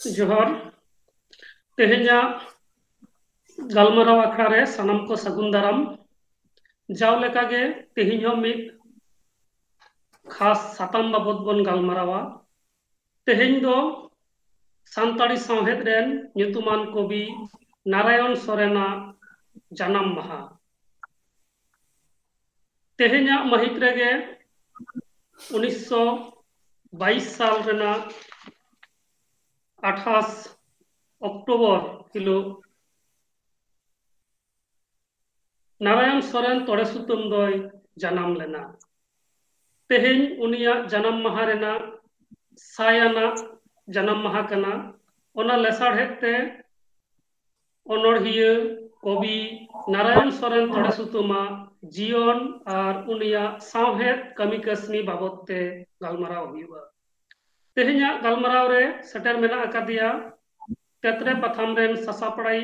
जोहर, तेहेजा, गलमराव अखड़ा रे सनम को सगुन दाराम जाव लेका गे तेहिन हो मिद खास साताम बाबद बन गलमरावा। तेहेन दो सानताड़ी सावहेद रेन कवि नारायण सोरेना, जन्म महा। तेहेजा महित रेगे 1922 साल रेना আঠাশ অক্টোবর ছিল ᱱᱟᱨᱟᱭᱚᱱ ᱥᱚᱨᱮᱱ ᱛᱚᱲᱮ ᱥᱩᱛᱟᱹᱢ ᱫᱚᱭ ᱡᱟᱱᱟᱢ ᱞᱮᱱᱟ ᱛᱮᱦᱮᱧ ᱩᱱᱤᱭᱟᱜ ᱡᱟᱱᱟᱢ ᱢᱟᱦᱟ ᱨᱮᱱᱟᱜ ᱥᱟᱭᱟᱱᱟᱜ ᱡᱟᱱᱟᱢ ᱢᱟᱦᱟ ᱠᱟᱱᱟ ᱚᱱᱟ ᱞᱮᱥᱟᱲᱦᱮᱫ ᱛᱮ ᱚᱱᱚᱲᱦᱤᱭᱟᱹ ᱠᱚᱵᱤ ᱱᱟᱨᱟᱭᱚᱱ ᱥᱚᱨᱮᱱ ᱛᱚᱲᱮ ᱥᱩᱛᱟᱹᱢᱟᱜ ᱡᱤᱭᱚᱱ ᱟᱨ ᱩᱱᱤᱭᱟᱜ ᱥᱟᱶᱦᱮᱫ ᱠᱟᱹᱢᱤ ᱠᱟᱹᱥᱱᱤ ᱵᱟᱵᱚᱫ ᱛᱮ ᱜᱟᱞᱢᱟᱨᱟᱣ ᱦᱩᱭᱩᱜᱼᱟ तेहना गलमाराव रे सेटर मेना अकादिया तेतरे पथाम रेन ससापड़ाई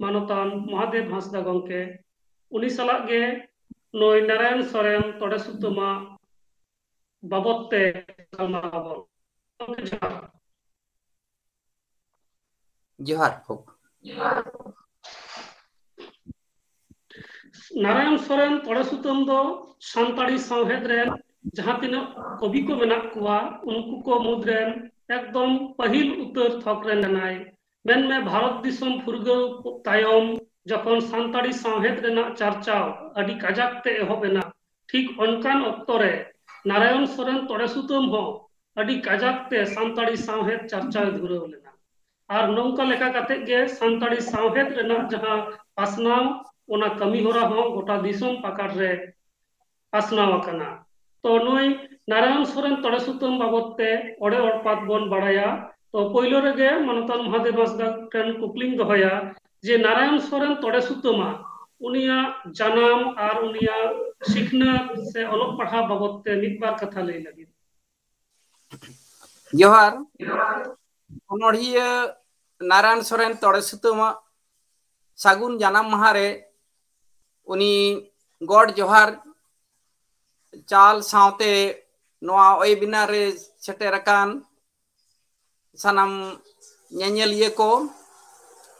मानतान महादेव हांसदा गंके उनी सलाग गे नय नारायण सोरेन तोड़े सुतमा बाबते गलमाराव जोहार नारायण सोरेन तोड़े सुतम दो सानताड़ी सावहेद रेन जहाँ तक कवि को उनको मुद्रेन एकदम पहिल उत्तर थकरें मन में भारत दिसम फुर्गल सानी जखन सानताड़ी साहेद रेना चर्चाव काजाकते ठीक अनकान अक्तरे नारायण सोरेन तड़े सूतम अडी काजाकते सानताड़ी साहेद चर्चाव धुरव लेना और नौका सानी काते पासना कमी होरा गोटा दिसम पाकार रे पासनाव तो नुई नारायण सोरेन तड़े सुतम बाबदते ओडे ओडपात बन बाड़ाया तो पहलो रेगे मानतान महादेव हांसदा ठेन कुकलिंग दोहया जे नारायण सोरेन तड़े सुतमा उनिया जनाम और उनिया शिखना से अलग पढ़ा बाबदते मिद बार कथा लई लगी जोहार अनोढ़िया नारायण सोरेन तड़े सुतमा सागुन जनाम महारे उनी गॉड जोहार चाल सावते नोआ ओय बिना रे सेटेरकान सनम ñeñeliye ko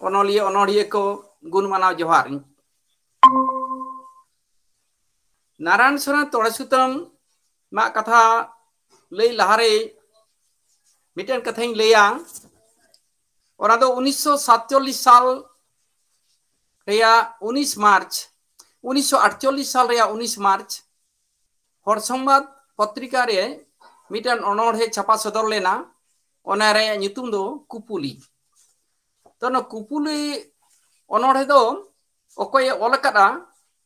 onoliye onoliye ko गुण मनाव जोहार नारायण सोरेन तोड़सुतम, मा कथा लई लहारे, मिटन कथाई लैया। ओना दो 1947 साल 19 मार्च 1948 साल रेया 19 मार्च। हर संबाद पत्रिका रे मिटन अनोढ़े छापा सदर लेना ओनारे nyutum do kupuli to no kupuli onoढ़े दो okoy ol kada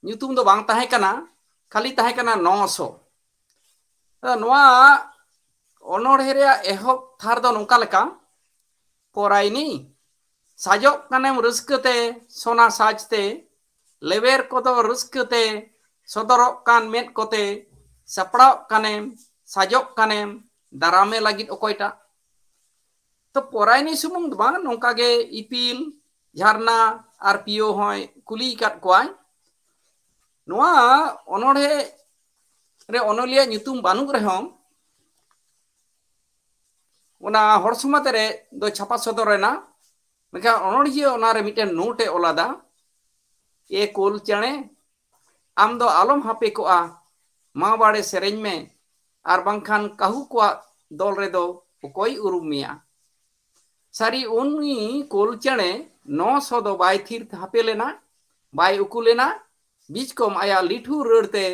nyutum do bang tahe kana खाली tahe kana 900 नोआ अनोढ़े रे एहब थार दो नोका लेका पोराइनी साजो कनेम रस्कते सोना साजते लेवेर कोदो रस्कते सदरक कान मेद कोते सपड़ा कनेम साजो दारामे लगित ओकोयटा तो पोराइनी बांग नोंका इपिल झरना आर पियो होय कुली काट कोय नोआ अनोढ़े रे अनलिया nyutum बानुग रहोम ओना हर समाज रे दो छापा सदर रे मिटेन नोटे ओलादा ए कोल चणे आम दो आलम हापे मा बाड़े ᱢᱟᱵᱟᱲᱮ ᱥᱮᱨᱮᱧ ᱢᱮ ᱟᱨ ᱵᱟᱝᱠᱷᱟᱱ ᱠᱟᱹᱦᱩ ᱠᱚᱣᱟᱜ ᱫᱚᱞ ᱨᱮᱫᱚ ᱚᱠᱚᱭ ᱩᱨᱩᱢ ᱢᱮᱭᱟ ᱥᱟᱹᱨᱤ ᱩᱱᱤ ᱠᱳᱞ ᱪᱮᱬᱮ ᱱᱚᱥᱚ ᱫᱚ ᱵᱟᱭ ᱛᱷᱤᱨ ᱦᱟᱯᱮ ᱞᱮᱱᱟ ᱵᱟᱭ ᱩᱠᱩ ᱞᱮᱱᱟ ᱵᱤᱡᱽᱠᱚᱢ ᱟᱭᱟᱜ ᱞᱤᱴᱷᱩ ᱨᱟᱹᱲᱛᱮ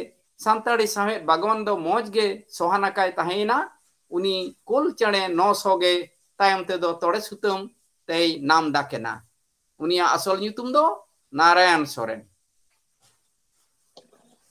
ᱥᱟᱱᱛᱟᱲᱤ ᱥᱟᱶᱦᱮᱫ ᱵᱟᱜᱽᱣᱟᱱ ᱫᱚ ᱢᱚᱡᱽ ᱜᱮ ᱥᱚᱦᱟᱱᱟᱠᱟᱭ ᱛᱟᱦᱮᱸᱭᱮᱱᱟ ᱩᱱᱤ ᱠᱳᱞ ᱪᱮᱬᱮ ᱱᱚᱥᱚ ᱜᱮ ᱛᱟᱭᱚᱢ ᱛᱮᱫᱚ ᱛᱚᱲᱮ ᱥᱩᱛᱟᱹᱢ ᱛᱮᱭ ᱱᱟᱢ ᱰᱟᱠᱮᱱᱟ ᱩᱱᱤᱭᱟᱜ ᱟᱥᱚᱞ ᱧᱩᱛᱩᱢ ᱫᱚ ᱱᱟᱨᱟᱭᱚᱱ ᱥᱚᱨᱮᱱ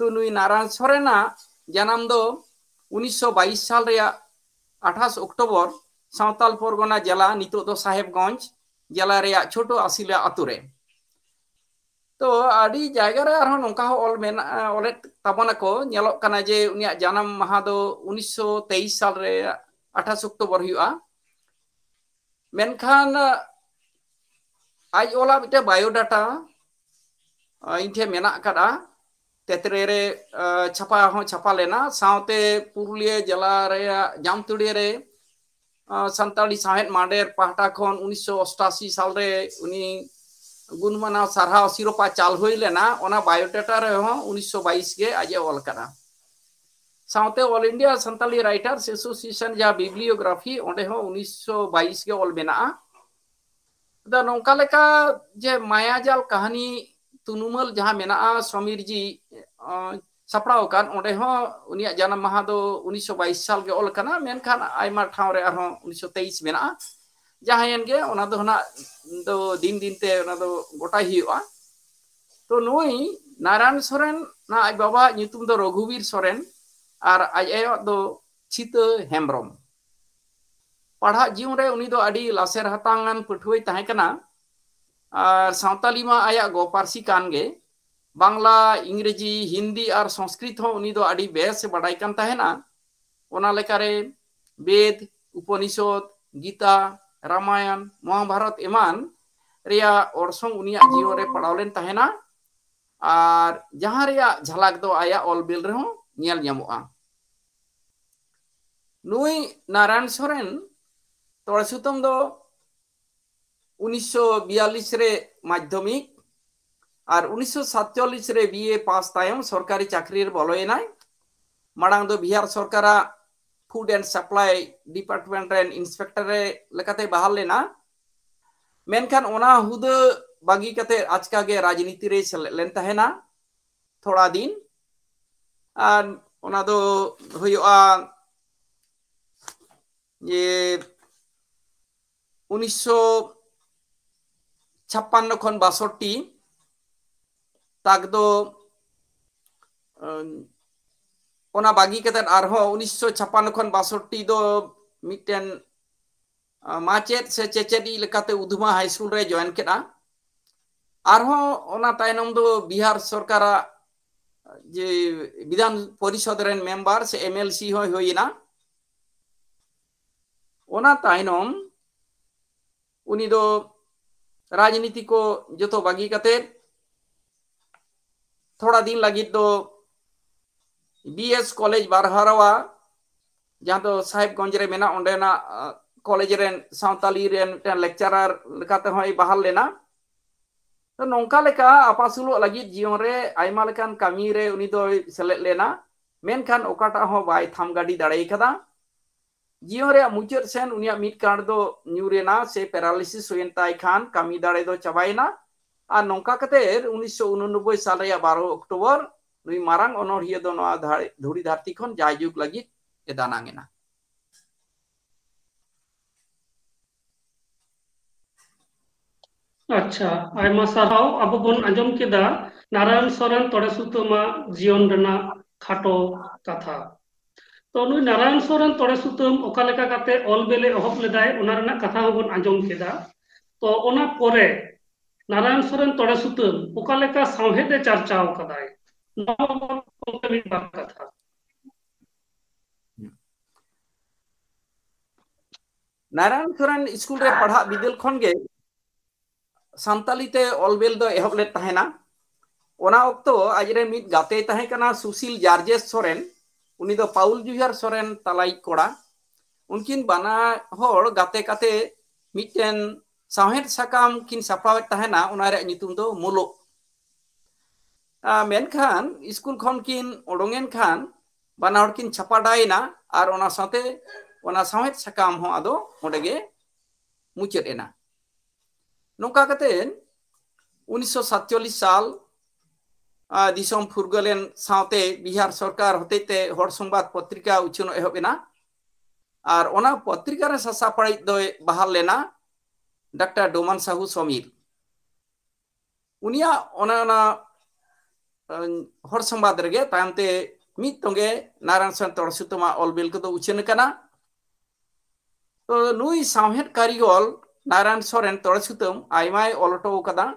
तहे कना तो नुई नारायण सोरेना जन्म दो 1922 साल रे 28 अक्टूबर सावताल परगना जिला नितो दो साहेबगंज जिला रे छोटो आसिला आतु रे तो आदि जायगा रे आरो नोंका ऑल मेना ऑले ताबना को नेलो कना जे उनिया जन्म माहा दो 1923 साल रे 28 अक्टूबर हुआ मेनखान आज ओला मिटे बायोडाटा इनठे मेना कदा तेतरे रे छापा हो छापा लेना सावते पुरुलिया जिला रे जामतुड़ी रे सानताली साहेद मांडेर पाहटा खन 1988 साल रे उनी गुणमाना सारहा सिरोपा चाल हुई लेना ओना बायोडाटा रे हो 1922 के आज ऑल करा सावते all India Santali writers association जा बिब्लियोग्राफी ओंडे हो 1922 के ऑल मेना दा नोंका लेका जे मायाजाल कहानी तुनुमल जहाँ मेना समीर जी सपड़ाव कान ओंडे हो उनिया जन्म माहा दो 1922 साल के ऑल कना मेनखान आयमा ठाव रे आरो 1923 मेना जहाँ गे ओना दो ना दो दिन दिन ते ओना दो गोटा हियुआ तो नुई नारायण सोरेन ना आज बाबा nyutum दो रघुवीर सोरेन और आज आयो दो छित हेम्ब्रम पढ़ा जीवन रे उनी दो अडी लासेर हतांगन पठुई ताहे कना और सावताली मा आया गो पारसी कान गे बांग्ला इंग्रेजी हिंदी और संस्कृत हो उनी दो अडी बेस बड़ाई कान ताहे ना ओना लेकारे वेद उपनिषद गीता रामायण महाभारत एमान रिया ओरसोंग उनिया जीवन रे पढ़ावलेन ताहे ना और जहाँ रिया झलक दो आया ऑल बिल रे हो nyel nyamoa nui naran উনিশশো মাধ্যমিক আর উনিশশো রে বিএ পাস তায়ম সরকারি চাকরির বলয় নাই। মাড়াং দো বিহার সরকার ফুড এন্ড সাপ্লাই ডিপার্টমেন্ট রেন ইন্সপেক্টর রে লেকাতে লেনা মেনখান ওনা হুদ বাগি কাতে আজকা গে রাজনীতি রে লেন তাহেনা থোড়া দিন। আর ওনা দো হইয়া যে উনিশশো ছাপ্পান্ন খন বাষট্টি তাক দো ওনা বাগি কাতে আরহো, উনিশশো ছাপ্পান্ন খন বাষট্টি দো মিটেন মাচেদ সে চেচেদি লেকাতে উধমা হাই স্কুল রে জয়েন কেডা আরহো, ওনা তাইনম দো বিহার সরকারা, যে বিধান পরিষদ রেন মেম্বার, সে এমএলসি হয় হইনা। ওনা তাইনম, উনি দো राजनीति को जो बागी कते, थोड़ा दिन लगी दो तो बीएस कॉलेज बारहरवा, जहाँ तो साहेबगंज रे मेना ओंडेना कॉलेज रेन सावताली रेन लेक्चरर लेकाते होय बहाल लेना। तो नोंका लेका आपासुलो लगी जीवन रे आयमा लेकान कामी रे उनी दो तो सेलेक्ट लेना। मेनखान ओकाटा हो बाय थाम गाडी दड़ाई कदा। जीवन मुचाद सेन उनिया मिट से पैरालिसिस हुयन ताय खान कामी दाड़े दो चबाइना आ नौका कते 1989 साल रे 12 अक्टूबर नुई मारांग अनोरिया दो धरती खन जायजुग लगी एदानांगेना अच्छा आयमा साराव अब बन आंजम केदा नारायण सोरेन तोड़े सुतमा जीवन खाटो कथा तो नुई नारायण सोरेन तोड़े सुतम ओका लेका काते ऑल बेले एहब लेदाय ओना रेना कथा हबन आंजम केदा तो ओना परे नारायण सोरेन तोड़े सुतम ओका लेका सावहेदे चर्चाव कदाय नवा मिट बार कथा नारायण सोरेन स्कूल रे पढ़ा बिदल खन गे सानताली ते ऑलबेल दो एहब ले तहेना ओना ऑक्तो आजरे मिट गाते तहे कना सुशील जार्जेस सोरेन उनी दो पाउल जुहार सोरेन तलाई कोड़ा उनकिन बना होड़ गाते काते मिटेन साहेद साकाम किन सापड़ावे तहेना ओना रे नितुम दो मुलो मेनखान स्कूल खन किन ओडोंगेन खान बना हड़ किन छापाडाइना और ओना साथे ओना साहेद साकाम हो आदो ओडेगे मुचेद एना नौका कते 1947 साल दिसम फुरगलेन सावते बिहार सरकार हतेते हर संबाद पत्रिका उछनो एहबेना और ओना पत्रिका रे सासा पड़ाई दो बहाल लेना डॉक्टर डोमन साहू समीर उनिया ओना ओना हर संबाद रेगे तायमते मित तोंगे नारायण सन तोड़सुतमा ऑलबिल को तो उछन कना तो नुई सामहेद कारिगल नारायण सोरेन तोड़े सुतम आयमाय ऑलटो कदा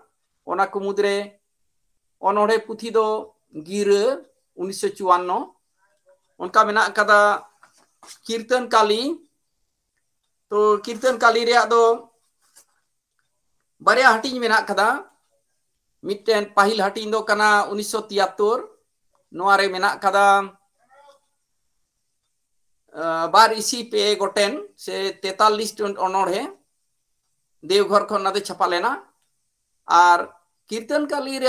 ओना को मुद्रे अनोड़े पुथी दो गिर उन्नीस सौ चुवान्न उनका मेना कदा कीर्तन काली तो कीर्तन काली रे दो बारे हटिंग मेना कदा मिट्टन पाहिल हटिंग दो कना उन्नीस सौ तिहत्तर नोआरे मेना कदा बार इसी पे गोटेन से तेतालीस अनोड़े देवघर खन छापा लेना और कीर्तन काली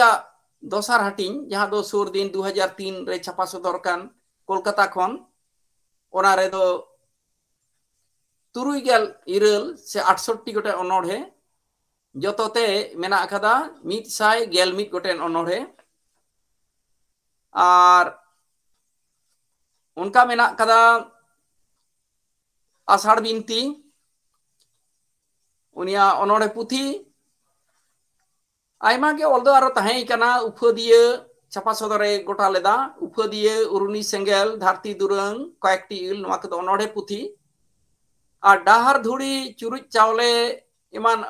दोसार हटिंग जहाँ दो सुर दिन 2003 रे छापा सदर कान कोलकाता खन ओना रे दो तुरुई गेल इरल से आठसट्टी गोटे अनोड़े जोतोते मेना अकदा मिट साय गेल मिट गोटेन अनोड़े और उनका मेना कदा आषाढ़ बिनती उनिया अनोड़े पुथी आयमा के उफदिया छापा सदर गोटा लेदा उफदिया उरुनी सेंगेल धरती दुरंग कयेकटी इल नवा पुथी और डाहर धुड़ी चुरुच चावले एमान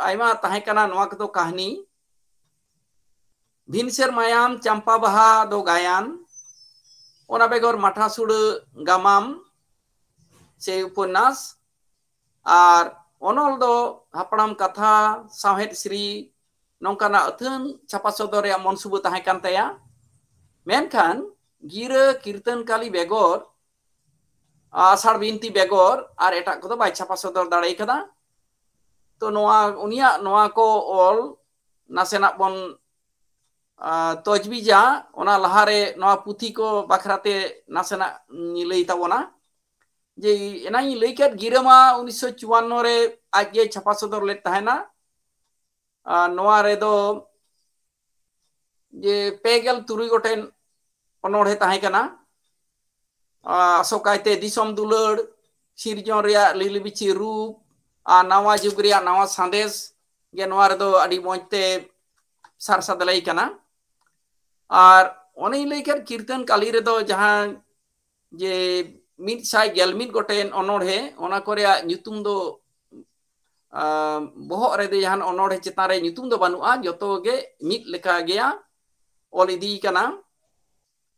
कहानी भिनसेर मायाम चंपा बहा दो गायन ओना बेगर माथा सुड़ गामाम से उपन्यास और अनल दो हापड़ाम कथा साहेद Shri nongkana utun capat sodor ya mon subuh tahaikan ya. men kan? Gire kirtan kali begor asar binti begor ar eta kudo bai capat sodor darai kada. To noa unia noa ko ol nasena bon bija, ona lahare noa puti ko bakrate nasena nilai tawona. Jadi, enaknya lihat Girama 1954 re aja capasodor letahena, जे पेगल तुरुई गोटेन अनोड़े ताहे कना। आसोकायते दिसम दुलड़ सिरजन लिलिबिची रूप नवा जुग नवा संदेश मोजते सार सादलाई कना। और ओने लेकर कीर्तन काली जहाँ जे मिट गेल गोटेन अनोड़े दो banua, joto ge mit leka gea ol idi kana.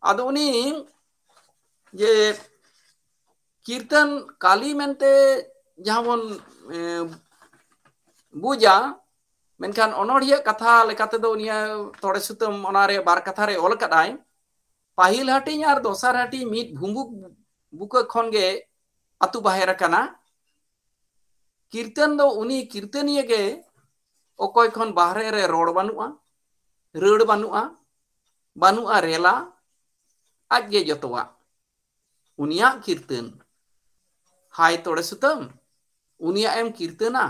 Ado uni je कीर्तन काली मेनते जहाँ बन बुझा मेनखान अनोड़िया कथा लेकाते थोड़े सुतम बार कथा रे ऑल कदाय पाहिल हटिंग और दोसार हटी मिट भुंबुक बुक खन गे अतु बाहेर कना कीर्तन दो उनी कीर्तनिय के ओकोय खन बाहरे रे रोड बानुआ, रड़ बानुआ बानुआ रेला आज जतवा। उनिया कीर्तन। हाय तोड़े सुतम, उनिया एम कीर्तना,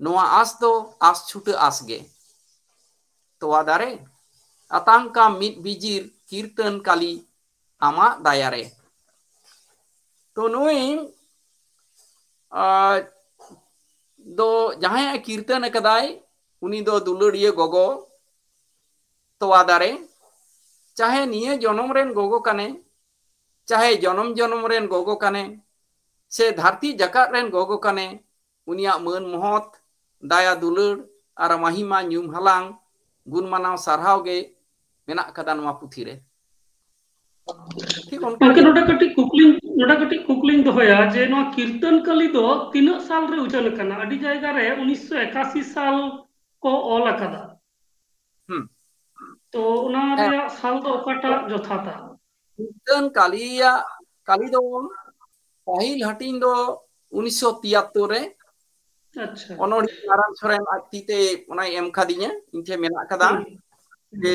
नोआ आस दो, आस छुट आस गे। तोवा दारे अतांग का मिट बिजिर कीर्तन काली आमा दायारे तो नुई दो जहाँ कीर्तन कदाई उनी दो दुलड़िए गोगो तोवा दारे चाहे निये जन्म रेन गोगो कने, चाहे जनम जन्म रेन गोगो कने, से धरती जकात रेन गोगो कने, उनिया मन महत, दाया दुलड़ और महिमा न्यूम हलांग, गुण मानाव सारहाव गे, मेना पुथी रे। ᱜᱚᱢᱠᱮ ᱱᱚᱰᱮ ᱠᱟᱹᱴᱤᱡ ᱠᱩᱠᱞᱤ ᱱᱚᱰᱮ ᱠᱟᱹᱴᱤᱡ ᱠᱩᱠᱞᱤᱧ ᱫᱚᱦᱚᱭᱟ ᱡᱮ ᱱᱚᱣᱟ ᱠᱤᱨᱛᱚᱱ ᱠᱟᱹᱞᱤ ᱫᱚ ᱛᱤᱱᱟᱹᱜ ᱥᱟᱞ ᱨᱮ ᱩᱪᱷᱟᱹᱱ ᱟᱠᱟᱱᱟ ᱟᱹᱰᱤ ᱡᱟᱭᱜᱟ ᱨᱮ 1981 ᱥᱟᱞ ᱠᱚ ᱚᱞ ᱟᱠᱟᱫᱟ ᱛᱚ ᱚᱱᱟ ᱨᱮᱭᱟᱜ ᱥᱟᱞ ᱫᱚ ᱚᱠᱟᱴᱟᱜ ᱡᱚᱛᱷᱟᱛᱟ ᱠᱤᱨᱛᱚᱱ ᱠᱟᱹᱞᱤᱭᱟᱜ ᱠᱟᱹᱞᱤ ᱫᱚ ᱯᱟᱹᱦᱤᱞ ᱦᱟᱹᱴᱤᱧ ᱫᱚ 1973 ᱨᱮ ᱟᱪᱪᱷᱟ ᱚᱱᱚᱲᱦᱤ ᱱᱟᱨᱟᱭᱚᱱ ᱥᱚᱨᱮᱱ ᱟᱡ ᱛᱤᱛᱮ ᱚᱱᱟᱭ ᱮᱢ ᱠᱟᱫᱤᱧᱟ ᱤᱧ ᱴᱷᱮᱱ ᱢᱮᱱᱟᱜ ᱠᱟᱫᱟ ᱡᱮ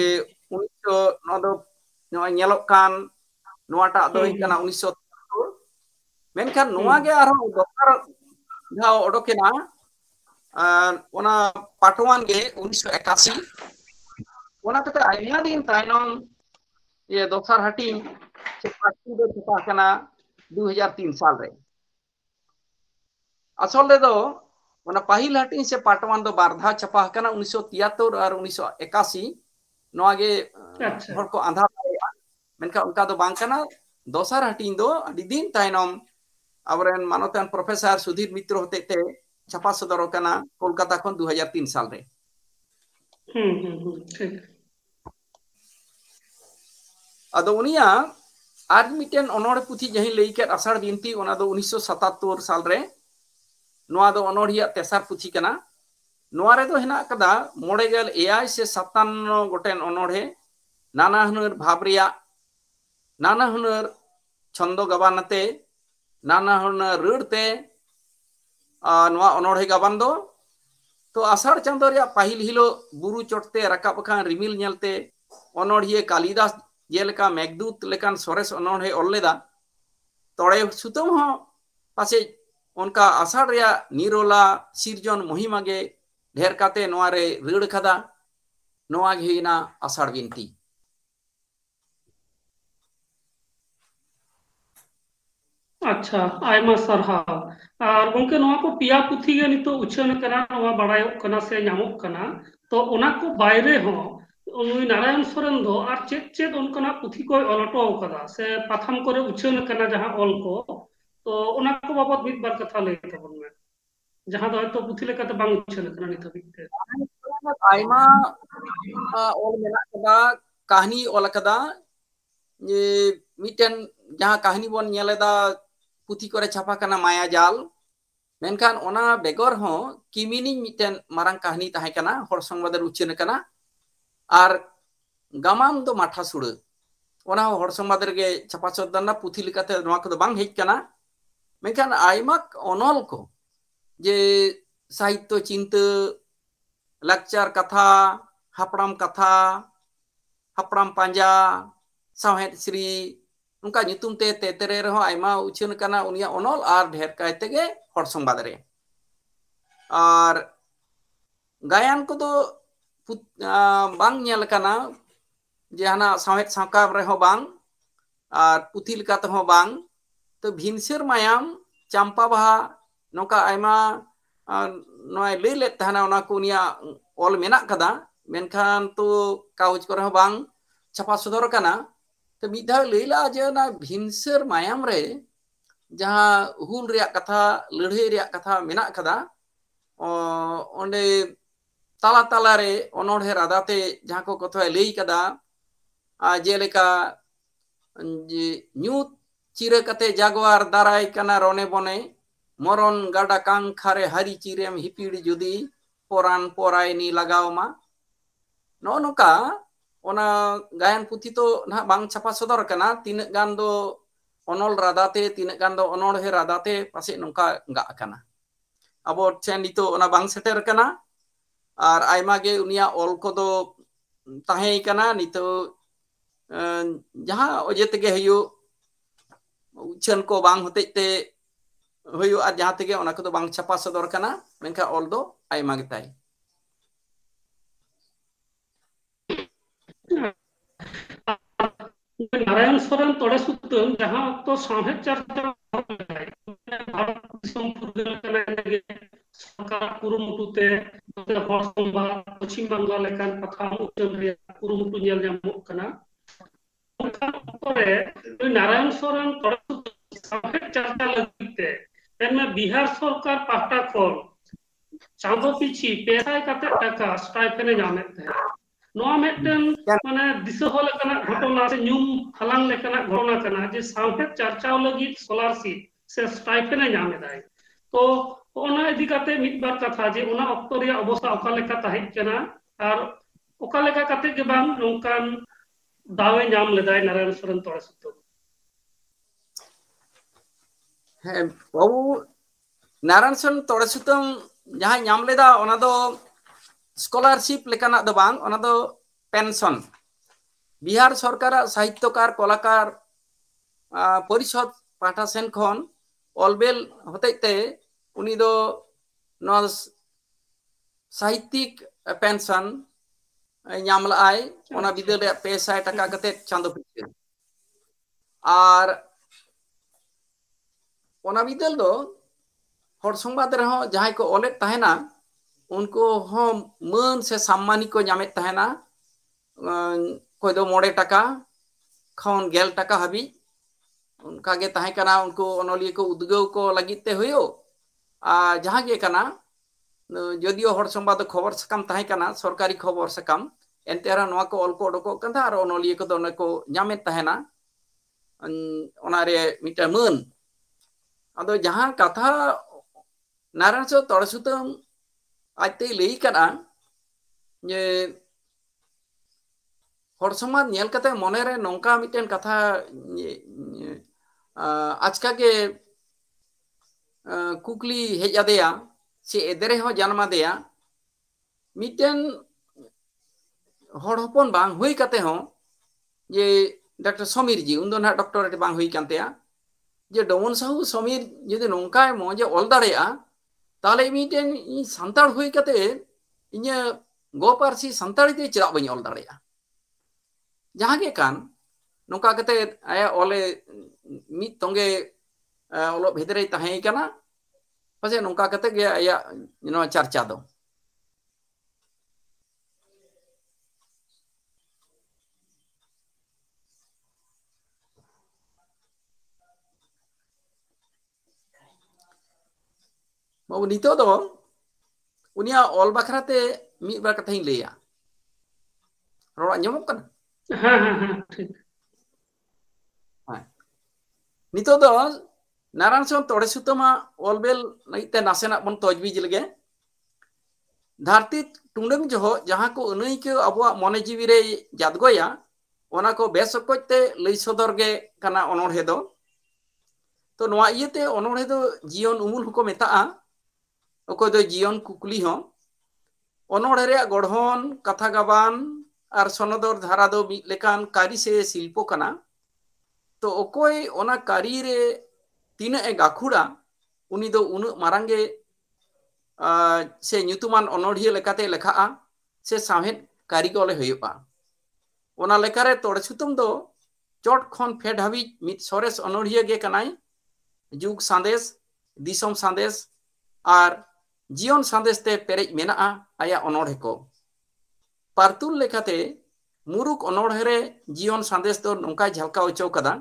19 ᱱᱚᱣᱟ ᱫᱚ ᱱᱚᱜᱼᱚᱭ ᱧᱮᱞᱚᱜ ᱠᱟᱱ ᱱᱚᱣᱟᱴᱟᱜ ᱫᱚ ᱦᱩᱭᱩᱜ ᱠᱟᱱᱟ ᱩᱱᱤᱥᱥᱚ ᱢᱮᱱᱠᱷᱟᱱ ᱱᱚᱣᱟ ᱜᱮ ᱟᱨᱦᱚᱸ ᱫᱚᱥᱟᱨ ᱫᱷᱟᱣ ᱚᱰᱚᱠᱮᱱᱟ ᱚᱱᱟ ᱯᱟᱴᱣᱟᱱ ᱜᱮ ᱩᱱᱤᱥᱥᱚ ᱮᱠᱟᱥᱤ ᱚᱱᱟ ᱠᱟᱛᱮ ᱟᱭᱢᱟ ᱫᱤᱱ ᱛᱟᱭᱱᱚᱢ ये दोसर हटिंग से पार्टी दो छपा करना 2003 साल रे असल रे दो ᱚᱱᱟ ᱯᱟᱹᱦᱤᱞ ᱦᱟᱹᱴᱤᱧ ᱥᱮ ᱯᱟᱴᱣᱟᱱ ᱫᱚ ᱵᱟᱨ ᱫᱷᱟᱣ ᱪᱷᱟᱯᱟ ᱟᱠᱟᱱᱟ 1973 ᱟᱨ 1981 ᱱᱚᱣᱟ ᱜᱮ ᱦᱚᱲ ᱠᱚ ᱟᱸᱫᱷᱟ दसार हाटीन तमें मानकान प्रफेसर सुधीर मित्र हते छापा सदर कलकता दो तीन साल रे। अनड़े पुथी जी लैक आषाढ़ बनती सतर साल रे। तेसार पुथी हेना मड़ेगल एय से सतान्न गटे अनड़े नाना हनर भाव नाना हुनर छंदो गबान ते नाना हुनर रुड़ ते नवा अनोड़े गबान दो तो आषाढ़ चांदो पाहिल हिलो बुरु चोटते, रकाब पकान रिमिल नलते अनोड़िए कालिदास जेलका मेघदूत लेकान सोरेस अनोड़े ऑल लेदा तोड़े सुतम हो पासे उनका आषाढ़ निरोला, सिरजन महिमा ढेर काते नवारे रुड़ खदा नवा घेना आषाढ़ बिनती ᱟᱪᱪᱷᱟ ᱟᱭᱢᱟ ᱥᱟᱨᱦᱟᱣ ᱟᱨ ᱜᱚᱝᱠᱮ ᱱᱚᱣᱟ ᱠᱚ ᱯᱮᱭᱟ ᱯᱩᱛᱷᱤ ᱜᱮ ᱱᱤᱛᱚᱜ ᱩᱪᱷᱟᱹᱱ ᱟᱠᱟᱱᱟ ᱱᱚᱣᱟ ᱵᱟᱲᱟᱭᱚᱜ ᱠᱟᱱᱟ ᱥᱮ ᱧᱟᱢᱚᱜ ᱠᱟᱱᱟ ᱛᱚ ᱚᱱᱟ ᱠᱚ ᱵᱟᱭᱨᱮ ᱦᱚᱸ ᱱᱩᱭ ᱱᱟᱨᱟᱭᱚᱱ ᱥᱚᱨᱮᱱ ᱫᱚ ᱟᱨ ᱪᱮᱫ ᱪᱮᱫ ᱚᱱᱠᱟᱱᱟᱜ ᱯᱩᱛᱷᱤ ᱠᱚᱭ ᱚᱞ ᱦᱚᱴᱚ ᱟᱠᱟᱫᱟ ᱥᱮ ᱯᱟᱛᱷᱟᱢ ᱠᱚᱨᱮ ᱩᱪᱷᱟᱹᱱ ᱟᱠᱟᱱᱟ ᱡᱟᱦᱟᱸ ᱚᱞ ᱠᱚ ᱛᱚ ᱚᱱᱟ ᱠᱚ ᱵᱟᱵᱚᱫ ᱢᱤᱫ ᱵᱟᱨ ᱠᱟᱛᱷᱟ ᱞᱟᱹᱭ ᱛᱟᱵᱚᱱ ᱢᱮ ᱡᱟᱦᱟᱸ ᱫᱚ ᱦᱚᱭᱛᱚ ᱯᱩᱛᱷᱤ ᱞᱮᱠᱟᱛᱮ ᱵᱟᱝ ᱩᱪᱷᱟᱹᱱ ᱟᱠᱟᱱᱟ ᱱᱤᱛ ᱦᱟᱹᱵᱤᱡ ᱛᱮ ᱟᱭᱢᱟ ᱚᱞ ᱢᱮᱱᱟᱜ ᱟᱠᱟᱫᱟ ᱠᱟᱹᱦᱱᱤ ᱚᱞ ᱟᱠᱟᱫᱟ ᱡᱮ ᱢᱤᱫᱴᱮᱱ ᱡᱟᱦᱟᱸ ᱠᱟᱹᱦᱱᱤ ᱵᱚᱱ ᱧᱮᱞ ᱮᱫᱟ पुथी को छापा माया जाल मेखानगर ओना बेगर हो मारंग कहानी ताहे हर संवादर उच्चन करना गामाम दो माठा सुड़ हर संवादर छापा सदना पुथी लिखाते नवा को अनल को जे साहित्य चिंत लाचार कथा हापड़ाम कथा हापड़ाम पांजा साहेद श्री ᱚᱱᱠᱟ ᱧᱩᱛᱩᱢ ᱛᱮ ᱛᱮᱛᱮᱨᱮ ᱨᱮᱦᱚᱸ ᱟᱭᱢᱟ ᱩᱪᱷᱟᱹᱱ ᱠᱟᱱᱟ ᱩᱱᱤᱭᱟᱜ ᱚᱱᱚᱞ ᱟᱨ ᱰᱷᱮᱨ ᱠᱟᱭ ᱛᱮᱜᱮ ᱦᱚᱲ ᱥᱚᱝᱵᱟᱫ ᱨᱮ ᱟᱨ ᱜᱟᱭᱟᱱ ᱠᱚᱫᱚ ᱵᱟᱝ ᱧᱮᱞ ᱠᱟᱱᱟ ᱡᱮ ᱦᱟᱱᱟ ᱥᱟᱶᱦᱮᱫ ᱥᱟᱶᱠᱟᱢ ᱨᱮᱦᱚᱸ ᱵᱟᱝ ᱟᱨ ᱯᱩᱛᱷᱤ ᱞᱮᱠᱟ ᱛᱮᱦᱚᱸ ᱵᱟᱝ ᱛᱚ ᱵᱷᱤᱱᱥᱟᱹᱨ ᱢᱟᱭᱟᱢ ᱪᱟᱢᱯᱟ ᱵᱟᱦᱟ ᱱᱚᱝᱠᱟ ᱟᱭᱢᱟ ᱱᱚᱣᱟᱭ ᱞᱟᱹᱭ ᱞᱮᱫ ᱛᱟᱦᱮᱱᱟ ᱚᱱᱟ ᱠᱚ ᱩᱱᱤᱭᱟᱜ ᱚᱞ ᱢᱮᱱᱟᱜ ᱠᱟᱫᱟ ᱢᱮᱱᱠᱷᱟᱱ ᱛᱚ ᱠᱟᱜᱚᱡᱽ ᱠᱚᱨᱮ ᱦᱚᱸ ᱵᱟᱝ ᱪᱷᱟᱯᱟ ᱥᱚᱫᱚᱨ ᱟᱠᱟᱱᱟ ᱛᱚ ᱢᱤᱫ ᱫᱷᱟᱣ ᱞᱟᱹᱭ ᱞᱟᱜᱼᱟ ᱡᱮ ᱚᱱᱟ ᱵᱷᱤᱱᱥᱟᱹᱨ ᱢᱟᱭᱟᱢ ᱨᱮ ᱡᱟᱦᱟᱸ ᱦᱩᱞ ᱨᱮᱭᱟᱜ ᱠᱟᱛᱷᱟ ᱞᱟᱹᱲᱦᱟᱹᱭ ᱨᱮᱭᱟᱜ ᱠᱟᱛᱷᱟ ᱢᱮᱱᱟᱜ ᱠᱟᱫᱟ ᱚᱸᱰᱮ ᱛᱟᱞᱟ ᱛᱟᱞᱟᱨᱮ ᱚᱱᱚᱬᱦᱮ ᱨᱟᱫᱟᱛᱮ ᱡᱟᱦᱟᱸ ᱠᱚ ᱠᱟᱛᱷᱟᱭ ᱞᱟᱹᱭ ᱠᱟᱫᱟ ᱡᱮᱞᱮᱠᱟ ᱧᱩᱛ ᱪᱤᱨᱟᱹ ᱠᱟᱛᱮ ᱡᱟᱜᱣᱟᱨ ᱫᱟᱨᱟᱭ ᱠᱟᱱᱟ ᱨᱚᱱᱮ ᱵᱚᱱᱮ ᱢᱚᱨᱚᱱ ᱜᱟᱰᱟ ᱠᱟᱝᱠᱷᱟᱨᱮ ᱦᱟᱹᱨᱤ ᱪᱤᱨᱮᱢ ᱦᱤᱯᱤᱲ ᱡᱩᱫᱤ ᱯᱚᱨᱟᱱ ᱯᱚᱨᱟᱭᱱᱤ ᱞᱟᱜᱟᱣ ᱢᱟ ᱱᱚᱜᱼᱚ ᱱᱚᱝᱠᱟ ona gayan puti to na bang chapa sodor kana tin gando onol radate tin gando onol he radate pasi nungka nggak kana abo chen dito ona bang seter kana ar aima unia ol ko do tahe kana nito jaha ojet ge hiyo uchen ko bang hote te hiyo ad jaha te ge ona ko do bang chapa sodor menka ol do tai Narayan Soren तड़े सुतन जहां तो साढ़े चार सरकार कुरुमुटुते हर संभा पश्चिम बांग्ला लेकान कथा उच्चन रे कुरुमुटु nail जामोक कना ᱚᱱᱠᱟᱱ ᱚᱠᱛᱚᱨᱮ ᱱᱟᱨᱟᱭᱚᱱ ᱥᱚᱨᱮᱱ ᱛᱚᱲᱟ ᱥᱟᱶᱦᱮᱫ ᱪᱟᱨᱪᱟ ᱞᱟᱹᱜᱤᱫ ᱛᱮ ᱮᱱᱢᱟ ᱵᱤᱦᱟᱨ ᱥᱚᱨᱠᱟᱨ ᱯᱟᱦᱴᱟ ᱠᱷᱚᱱ ᱪᱟᱸᱫᱚ ᱯᱤᱪᱷᱤ ᱯᱮᱥᱟᱭ ᱠᱟᱛᱮ ᱴᱟᱠᱟ ᱥᱴᱟᱭᱯᱷᱮᱱᱮ ᱧᱟᱢᱮᱫ ᱛᱟᱦᱮᱸ ᱱᱚᱣᱟ ᱢᱤᱫᱴᱟᱝ ᱢᱟᱱᱮ ᱫᱤᱥᱟᱹ ᱦᱚᱸ ᱞᱮᱠᱟᱱᱟᱜ ᱜᱷᱚᱴᱚᱱᱟ ᱥᱮ ᱧᱩᱢ ᱦᱟᱞᱟᱝ ᱞᱮᱠᱟᱱᱟᱜ ᱜᱷᱚᱴᱚᱱᱟ ᱠᱟᱱᱟ ᱡᱮ ᱥᱟᱶᱦᱮᱫ ᱪᱟᱨᱪᱟᱣ ᱞᱟᱹᱜᱤᱫ ᱥᱠᱚᱞᱟᱨᱥᱤᱯ ᱥᱮ ᱥᱴᱟᱭᱯᱷᱮᱱ ᱮ ᱧᱟᱢ ᱮᱫᱟᱭ ᱛᱚ ᱚᱱᱟ ᱤᱫᱤ ᱠᱟᱛᱮ ᱢᱤᱫ ᱵᱟᱨ ᱠᱟᱛᱷᱟ ᱡᱮ ᱚᱱᱟ ᱚᱠᱛᱚ ᱨᱮᱭᱟᱜ ᱚᱵᱚᱥᱛᱟ ᱚᱠᱟ ᱞᱮᱠᱟ ᱛᱟᱦᱮᱸ ᱠᱟᱱᱟ ᱟᱨ ᱚᱠᱟ ᱞᱮᱠᱟ ᱠᱟᱛᱮ ᱜᱮ ᱵᱟᱝ ᱱᱚᱝᱠᱟᱱ दावे नाम लेदाय नारायण सरन तोड़सुतो है बाबू नारायण सरन तोड़सुतम जहाँ नाम लेदा ओना दो ᱥᱠᱚᱞᱟᱨᱥᱤᱯ ᱞᱮᱠᱟᱱᱟᱜ ᱫᱚ ᱵᱟᱝ ᱚᱱᱟ ᱫᱚ ᱯᱮᱱᱥᱚᱱ ᱵᱤᱦᱟᱨ ᱥᱚᱨᱠᱟᱨᱟᱜ ᱥᱟᱦᱤᱛᱛᱚᱠᱟᱨ ᱠᱚᱞᱟᱠᱟᱨ ᱯᱚᱨᱤᱥᱚᱫ ᱯᱟᱦᱴᱟ ᱥᱮᱱ ᱠᱷᱚᱱ ᱚᱞᱵᱮᱞ ᱦᱚᱛᱮᱡᱛᱮ ᱩᱱᱤ ᱫᱚ ᱱᱚᱣᱟ ᱥᱟᱦᱤᱛᱛᱤᱠ ᱯᱮᱱᱥᱚᱱ ᱧᱟᱢ ᱞᱟᱜᱼᱟᱭ ᱚᱱᱟ ᱵᱤᱫᱟᱹᱞ ᱨᱮᱭᱟᱜ ᱯᱮ ᱥᱟᱭ ᱴᱟᱠᱟ ᱠᱟᱛᱮᱫ ᱪᱟᱸᱫᱚ ᱯᱤᱪᱷᱟᱹ ᱟᱨ ᱚᱱᱟ ᱵᱤᱫᱟᱹᱞ ᱫᱚ ᱦᱚᱲ ᱥᱚᱝᱵᱟᱫ ᱨᱮᱦᱚᱸ ᱡᱟᱦᱟᱸᱭ ᱠᱚ ᱚᱞᱮᱫ ᱛᱟᱦᱮᱱᱟ उनको हम मान से सम्मानी को नामे तहना अं, कोई दो मोड़े टका खन गेल टका हबी। उनका गे तहे कना उनको अनलिए को उद्गव को लगते हुयो आ, जहाँ गे कना जदियो हर संबाद खबर सकम तहे कना, सरकारी खबर सकम एनतेरा नवा को ऑल को डको और अनलिए को दोने को नामे तहना ᱚᱱᱟᱨᱮ ᱢᱤᱫᱴᱟᱝ ᱢᱟᱹᱱ ᱟᱫᱚ ᱡᱟᱦᱟᱸ ᱠᱟᱛᱷᱟ ᱱᱟᱨᱟᱭᱚᱱ ᱥᱚ ᱛᱚᱲᱥᱩᱛᱟᱹᱢ लैसमाज नल मन नौका मिट्टन कथा आचका के कुकली हजादे से एदेरे जन्मादे मिट्टन हड़पन बांग हुई डॉक्टर समीर जी उन डॉक्टर बात हुई कानते जे डोमन साहू समीर जो नौका मज़े ऑल दाड़ ᱛᱟᱦᱚᱞᱮ ᱢᱤᱫᱴᱮᱱ ᱤᱧ ᱥᱟᱱᱛᱟᱲ ᱦᱩᱭ ᱠᱟᱛᱮ ᱤᱧᱟᱹᱜ ᱜᱚ ᱯᱟᱹᱨᱥᱤ ᱥᱟᱱᱛᱟᱲᱤ ᱛᱮ ᱪᱮᱫᱟᱜ ᱵᱟᱹᱧ ᱚᱞ ᱫᱟᱲᱮᱭᱟᱜᱼᱟ ᱡᱟᱦᱟᱸ ᱜᱮ ᱠᱟᱱ ᱱᱚᱝᱠᱟ ᱠᱟᱛᱮ ᱟᱭᱟᱜ ᱚᱞᱮ ᱢᱤᱫ ᱛᱚᱸᱜᱮ ᱚᱞᱚᱜ ᱵᱷᱤᱛᱨᱤ ᱛᱟᱦᱮᱸ ᱠᱟᱱᱟ ᱯᱟᱥᱮᱡ ᱱᱚᱝᱠᱟ ᱠᱟᱛᱮ ᱜᱮ ᱟᱭᱟᱜ ᱱᱚᱣᱟ ᱪᱟᱨᱪᱟ ᱫᱚ ᱵᱟᱵᱩ ᱱᱤᱛᱚᱜ ᱫᱚ ᱩᱱᱤᱭᱟᱜ ᱚᱞ ᱵᱟᱠᱷᱨᱟᱛᱮ ᱢᱤᱫ ᱵᱟᱨ ᱠᱟᱛᱷᱟᱧ ᱞᱟᱹᱭᱟ ᱨᱚᱲ ᱟᱸᱡᱚᱢᱚᱜ ᱠᱟᱱᱟ ᱦᱮᱸ ᱦᱮᱸ ᱴᱷᱤᱠ ᱦᱮᱸ ᱱᱤᱛᱚᱜ ᱫᱚ ᱱᱟᱨᱟᱭᱚᱱ ᱥᱚᱱ ᱛᱚᱲᱮ ᱥᱩᱛᱟᱹᱢᱟ ᱚᱞᱵᱮᱞ ᱞᱟᱹᱜᱤᱫ ᱛᱮ ᱱᱟᱥᱮᱱᱟᱜ ᱵᱚᱱ ᱛᱚᱡᱵᱤᱡ ᱞᱮᱜᱮ ᱫᱷᱟᱹᱨᱛᱤ ᱴᱩᱸᱰᱟᱹᱝ ᱡᱚᱦᱚᱜ ᱡᱟᱦᱟᱸ ᱠᱚ ᱟᱹᱱᱟᱹᱭᱠᱟᱹᱣ ᱟᱵᱚᱣᱟᱜ ᱢᱚᱱᱮ ᱡᱤᱣᱤ ᱨᱮᱭ ᱡᱟᱫᱜᱚᱭᱟ ᱚᱱᱟ ᱠᱚ ᱵᱮᱥ ᱚᱠᱚᱡ ᱛᱮ ᱞᱟᱹᱭ ᱥᱚᱫᱚᱨ ᱜᱮ ᱠᱟᱱᱟ ᱚᱱᱚᱬᱦᱮ ᱫᱚ ᱛᱚ ᱱᱚᱣᱟ ᱤᱭᱟᱹᱛᱮ ᱚᱱᱚᱬᱦᱮ ᱫᱚ ᱡᱤᱭᱚᱱ ᱩᱢᱩᱞ ᱦᱚᱸᱠᱚ ᱢᱮᱛᱟᱜᱼᱟ ᱚᱠᱚᱭ ᱫᱚ ᱡᱤᱭᱚᱱ ᱠᱩᱠᱞᱤ ᱦᱚᱸ ᱚᱱᱚᱬᱦᱮ ᱨᱮᱭᱟᱜ ᱜᱚᱲᱦᱚᱱ ᱠᱟᱛᱷᱟ ᱜᱟᱵᱟᱱ ᱟᱨ ᱥᱚᱱᱚᱫᱚᱨ ᱫᱷᱟᱨᱟ ᱫᱚ ᱢᱤᱫ ᱞᱮᱠᱟᱱ ᱠᱟᱹᱨᱤ ᱥᱮ ᱥᱤᱞᱯᱚ ᱠᱟᱱᱟ ᱛᱚ ᱚᱠᱚᱭ ᱚᱱᱟ ᱠᱟᱹᱨᱤ ᱨᱮ ᱛᱤᱱᱟᱹᱜ ᱮ ᱜᱟᱹᱠᱷᱩᱲᱟ ᱩᱱᱤ ᱫᱚ ᱩᱱᱟᱹᱜ ᱢᱟᱨᱟᱝ ᱜᱮ ᱥᱮ ᱧᱩᱛᱩᱢᱟᱱ ᱚᱱᱚᱬᱦᱤᱭᱟᱹ ᱞᱮᱠᱟᱛᱮ ᱞᱮᱠᱷᱟᱜᱼᱟ ᱥᱮ ᱥᱟᱶᱦᱮᱫ ᱠᱟᱹᱨᱤᱜᱚᱞᱮ ᱦᱩᱭᱩᱜᱼᱟ ᱚᱱᱟ ᱞᱮᱠᱟᱨᱮ ᱛᱚᱲᱮ ᱥᱩᱛᱟᱹᱢ ᱫᱚ ᱪᱚᱴ ᱠᱷᱚᱱ ᱯᱷᱮᱰ ᱦᱟᱹᱵᱤᱡ ᱢᱤᱫ ᱥᱚᱨᱮᱥ ᱚᱱᱚᱬᱦᱤᱭᱟᱹ ᱜᱮ ᱠᱟᱱᱟᱭ ᱡᱩᱜᱽ ᱥᱟᱸᱫᱮᱥ ᱫᱤᱥᱚᱢ ᱥᱟᱸᱫᱮᱥ ᱟᱨ जीवन संदेश ते पेरेज मेना आया अनोढ़े को पार्तुल लेखाते मुरुक अनोढ़े जीवन संदेश तो नौका झलका उचो कदा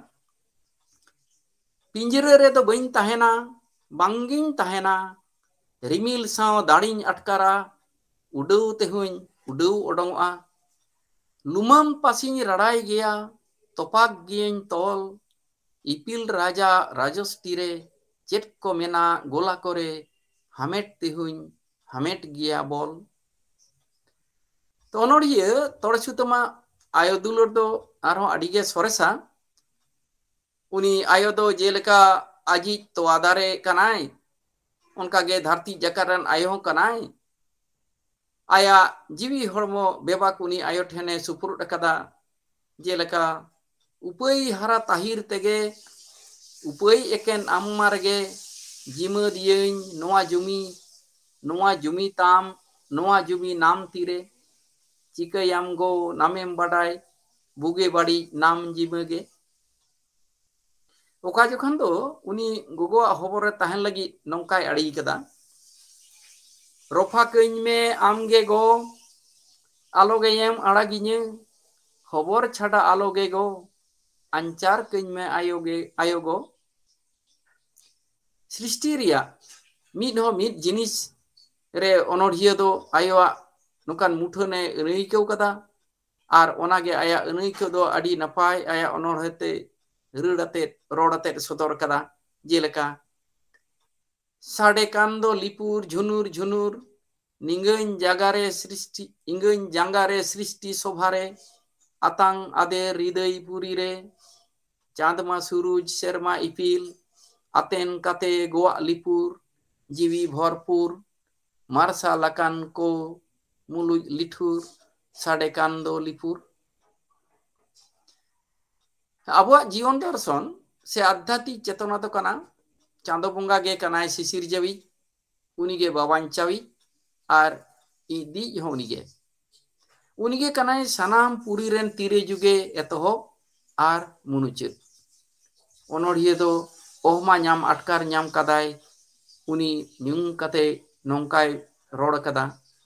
पिंजरे रे तो बइन तहना रिमिल साव दाड़िन अटकारा उडू तेहुन उड ओडोंगा लुमम पासिन रड़ाई गया तोपाक गियन तोल इपिल राजा राजस्ती रे को मेना गोला कोरे ᱦᱟᱢᱮᱴ ᱛᱤᱦᱩᱧ ᱦᱟᱢᱮᱴ ᱜᱮᱭᱟ ᱵᱚᱞ ᱛᱚ ᱚᱱᱚᱲᱤᱭᱟᱹ ᱛᱚᱲᱪᱩᱛᱢᱟ ᱟᱭᱚ ᱫᱩᱞᱟᱹᱲ ᱫᱚ ᱟᱨᱦᱚᱸ ᱟᱹᱰᱤᱜᱮ ᱥᱚᱨᱮᱥᱟ ᱩᱱᱤ ᱟᱭᱚ ᱫᱚ ᱡᱮᱞᱮᱠᱟ ᱟᱡᱤᱡ ᱛᱚᱣᱟ ᱫᱟᱨᱮ ᱠᱟᱱᱟᱭ ᱚᱱᱠᱟᱜᱮ ᱫᱷᱟᱹᱨᱛᱤ ᱡᱟᱠᱟᱛ ᱨᱮᱱ ᱟᱭᱚ ᱦᱚᱸ ᱠᱟᱱᱟᱭ आया जीवी हड़म बेबाक उनी आयो ठेने सुपुरुट कदा जेलका उपय हरा ताहिर तेगे उपय एकेन अम्मा रगे ᱡᱤᱢᱟᱹᱫᱤᱭᱟᱹᱧ ᱱᱚᱣᱟ ᱡᱩᱢᱤ ᱱᱚᱣᱟ ᱡᱩᱢᱤ ᱛᱟᱢ ᱱᱚᱣᱟ ᱡᱩᱢᱤ ᱱᱟᱢ ᱛᱤᱨᱮ ᱪᱤᱠᱟᱹᱭᱟᱢ ᱜᱳ ᱱᱟᱢᱮᱢ ᱵᱟᱰᱟᱭ ᱵᱩᱜᱤ ᱵᱟᱹᱲᱤᱡ ᱱᱟᱢ ᱡᱤᱢᱟᱹᱜᱮ ᱚᱠᱟ ᱡᱚᱠᱷᱚᱱ ᱫᱚ ᱩᱱᱤ ᱜᱚᱜᱚᱣᱟᱜ ᱦᱚᱵᱚᱨ ᱨᱮ ᱛᱟᱦᱮᱱ ᱞᱟᱹᱜᱤᱫ ᱱᱚᱝᱠᱟᱭ ᱟᱲᱮ ᱠᱟᱫᱟ ᱨᱚᱯᱷᱟ ᱠᱟᱹᱧ ᱢᱮ ᱟᱢᱜᱮ ᱜᱚ ᱟᱞᱚᱜᱮᱭᱮᱢ ᱟᱲᱟᱜᱤᱧᱟᱹ ᱦᱚᱵᱚᱨ ᱪᱷᱟᱰᱟ ᱟᱞᱚᱜᱮ ᱜᱚ ᱟᱧᱪᱟᱨ ᱠᱟᱹᱧ ᱢᱮ ᱟᱭᱳᱜᱮ ᱟᱭᱳ ᱜᱚ ᱥᱨᱤᱥᱴᱤ ᱨᱮᱭᱟᱜ ᱢᱤᱫ ᱦᱚᱸ ᱢᱤᱫ ᱡᱤᱱᱤᱥ ᱨᱮ ᱚᱱᱚᱬᱦᱤᱭᱟᱹ ᱫᱚ ᱟᱭᱳᱣᱟᱜ ᱱᱚᱝᱠᱟᱱ ᱢᱩᱴᱷᱟᱹᱱᱮ ᱟᱹᱱᱟᱹᱭᱠᱟᱹᱣ ᱠᱟᱫᱟ ᱟᱨ ᱚᱱᱟᱜᱮ ᱟᱭᱟᱜ ᱟᱹᱱᱟᱹᱭᱠᱟᱹᱣ ᱫᱚ ᱟᱹᱰᱤ ᱱᱟᱯᱟᱭ ᱟᱭᱟᱜ ᱚᱱᱚᱬᱦᱮ ᱛᱮ ᱨᱟᱹᱲ ᱟᱛᱮᱫ ᱨᱚᱲ ᱟᱛᱮᱫ ᱥᱚᱫᱚᱨ ᱠᱟᱫᱟ ᱡᱮᱞᱮᱠᱟ ᱥᱟᱰᱮ ᱠᱟᱱ ᱫᱚ ᱞᱤᱯᱩᱨ ᱡᱷᱩᱱᱩᱨ ᱡᱷᱩᱱᱩᱨ ᱱᱤᱝᱜᱟᱹᱧ ᱡᱟᱜᱟᱨᱮ ᱥᱨᱤᱥᱴᱤ ᱤᱝᱜᱟᱹᱧ ᱡᱟᱸᱜᱟᱨᱮ ᱥᱨᱤᱥᱴᱤ ᱥᱚᱵᱷᱟᱨᱮ ᱟᱛᱟᱝ ᱟᱫᱮᱨ ᱦᱨᱤᱫᱟᱹᱭ ᱯᱩᱨᱤ ᱨᱮ ᱪᱟᱸᱫᱢᱟ ᱥᱩᱨᱩᱡ ᱥᱮᱨᱢᱟ ᱤᱯᱤᱞ ᱟᱛᱮᱱ ᱠᱟᱛᱮ ᱜᱚᱣᱟᱜ ᱞᱤᱯᱩᱨ ᱡᱤᱣᱤ ᱵᱷᱚᱨᱯᱩᱨ ᱢᱟᱨᱥᱟᱞ ᱟᱠᱟᱱ ᱠᱚ ᱢᱩᱞᱩᱡ ᱞᱤᱴᱷᱩᱨ ᱥᱟᱰᱮ ᱠᱟᱱ ᱫᱚ ᱞᱤᱯᱩᱨ ᱟᱵᱚᱣᱟᱜ ᱡᱤᱭᱚᱱ ᱫᱚᱨᱥᱚᱱ ᱥᱮ ᱟᱫᱷᱟᱛᱢᱤᱠ ᱪᱮᱛᱚᱱᱟ ᱫᱚ ᱠᱟᱱᱟ ᱪᱟᱸᱫᱳ ᱵᱚᱸᱜᱟ ᱜᱮ ᱠᱟᱱᱟᱭ ᱥᱤᱥᱤᱨ ᱡᱟᱹᱣᱤᱡ ᱩᱱᱤᱜᱮ ᱵᱟᱵᱟᱧᱪᱟᱣᱤᱡ ᱟᱨ ᱤᱫᱤᱡ ᱦᱚᱸ ᱩᱱᱤᱜᱮ ᱩᱱᱤᱜᱮ ᱠᱟᱱᱟᱭ ᱥᱟᱱᱟᱢ ᱯᱩᱨᱤ ᱨᱮᱱ ᱛᱤᱨᱮ ᱡᱩᱜᱮ ᱮᱛᱚᱦᱚᱵ ᱟᱨ ᱢᱩᱱᱩᱪᱟᱹᱫ ᱚᱱᱚᱬᱦᱤᱭᱟᱹ ᱫᱚ ᱚᱦᱢᱟ ᱧᱟᱢ ᱟᱴᱠᱟᱨ ᱧᱟᱢ ᱠᱟᱫᱟᱭ ᱩᱱᱤ ᱧᱩᱢ ᱠᱟᱛᱮ ᱱᱚᱝᱠᱟᱭ ᱨᱚᱲ ᱠᱟᱫᱟ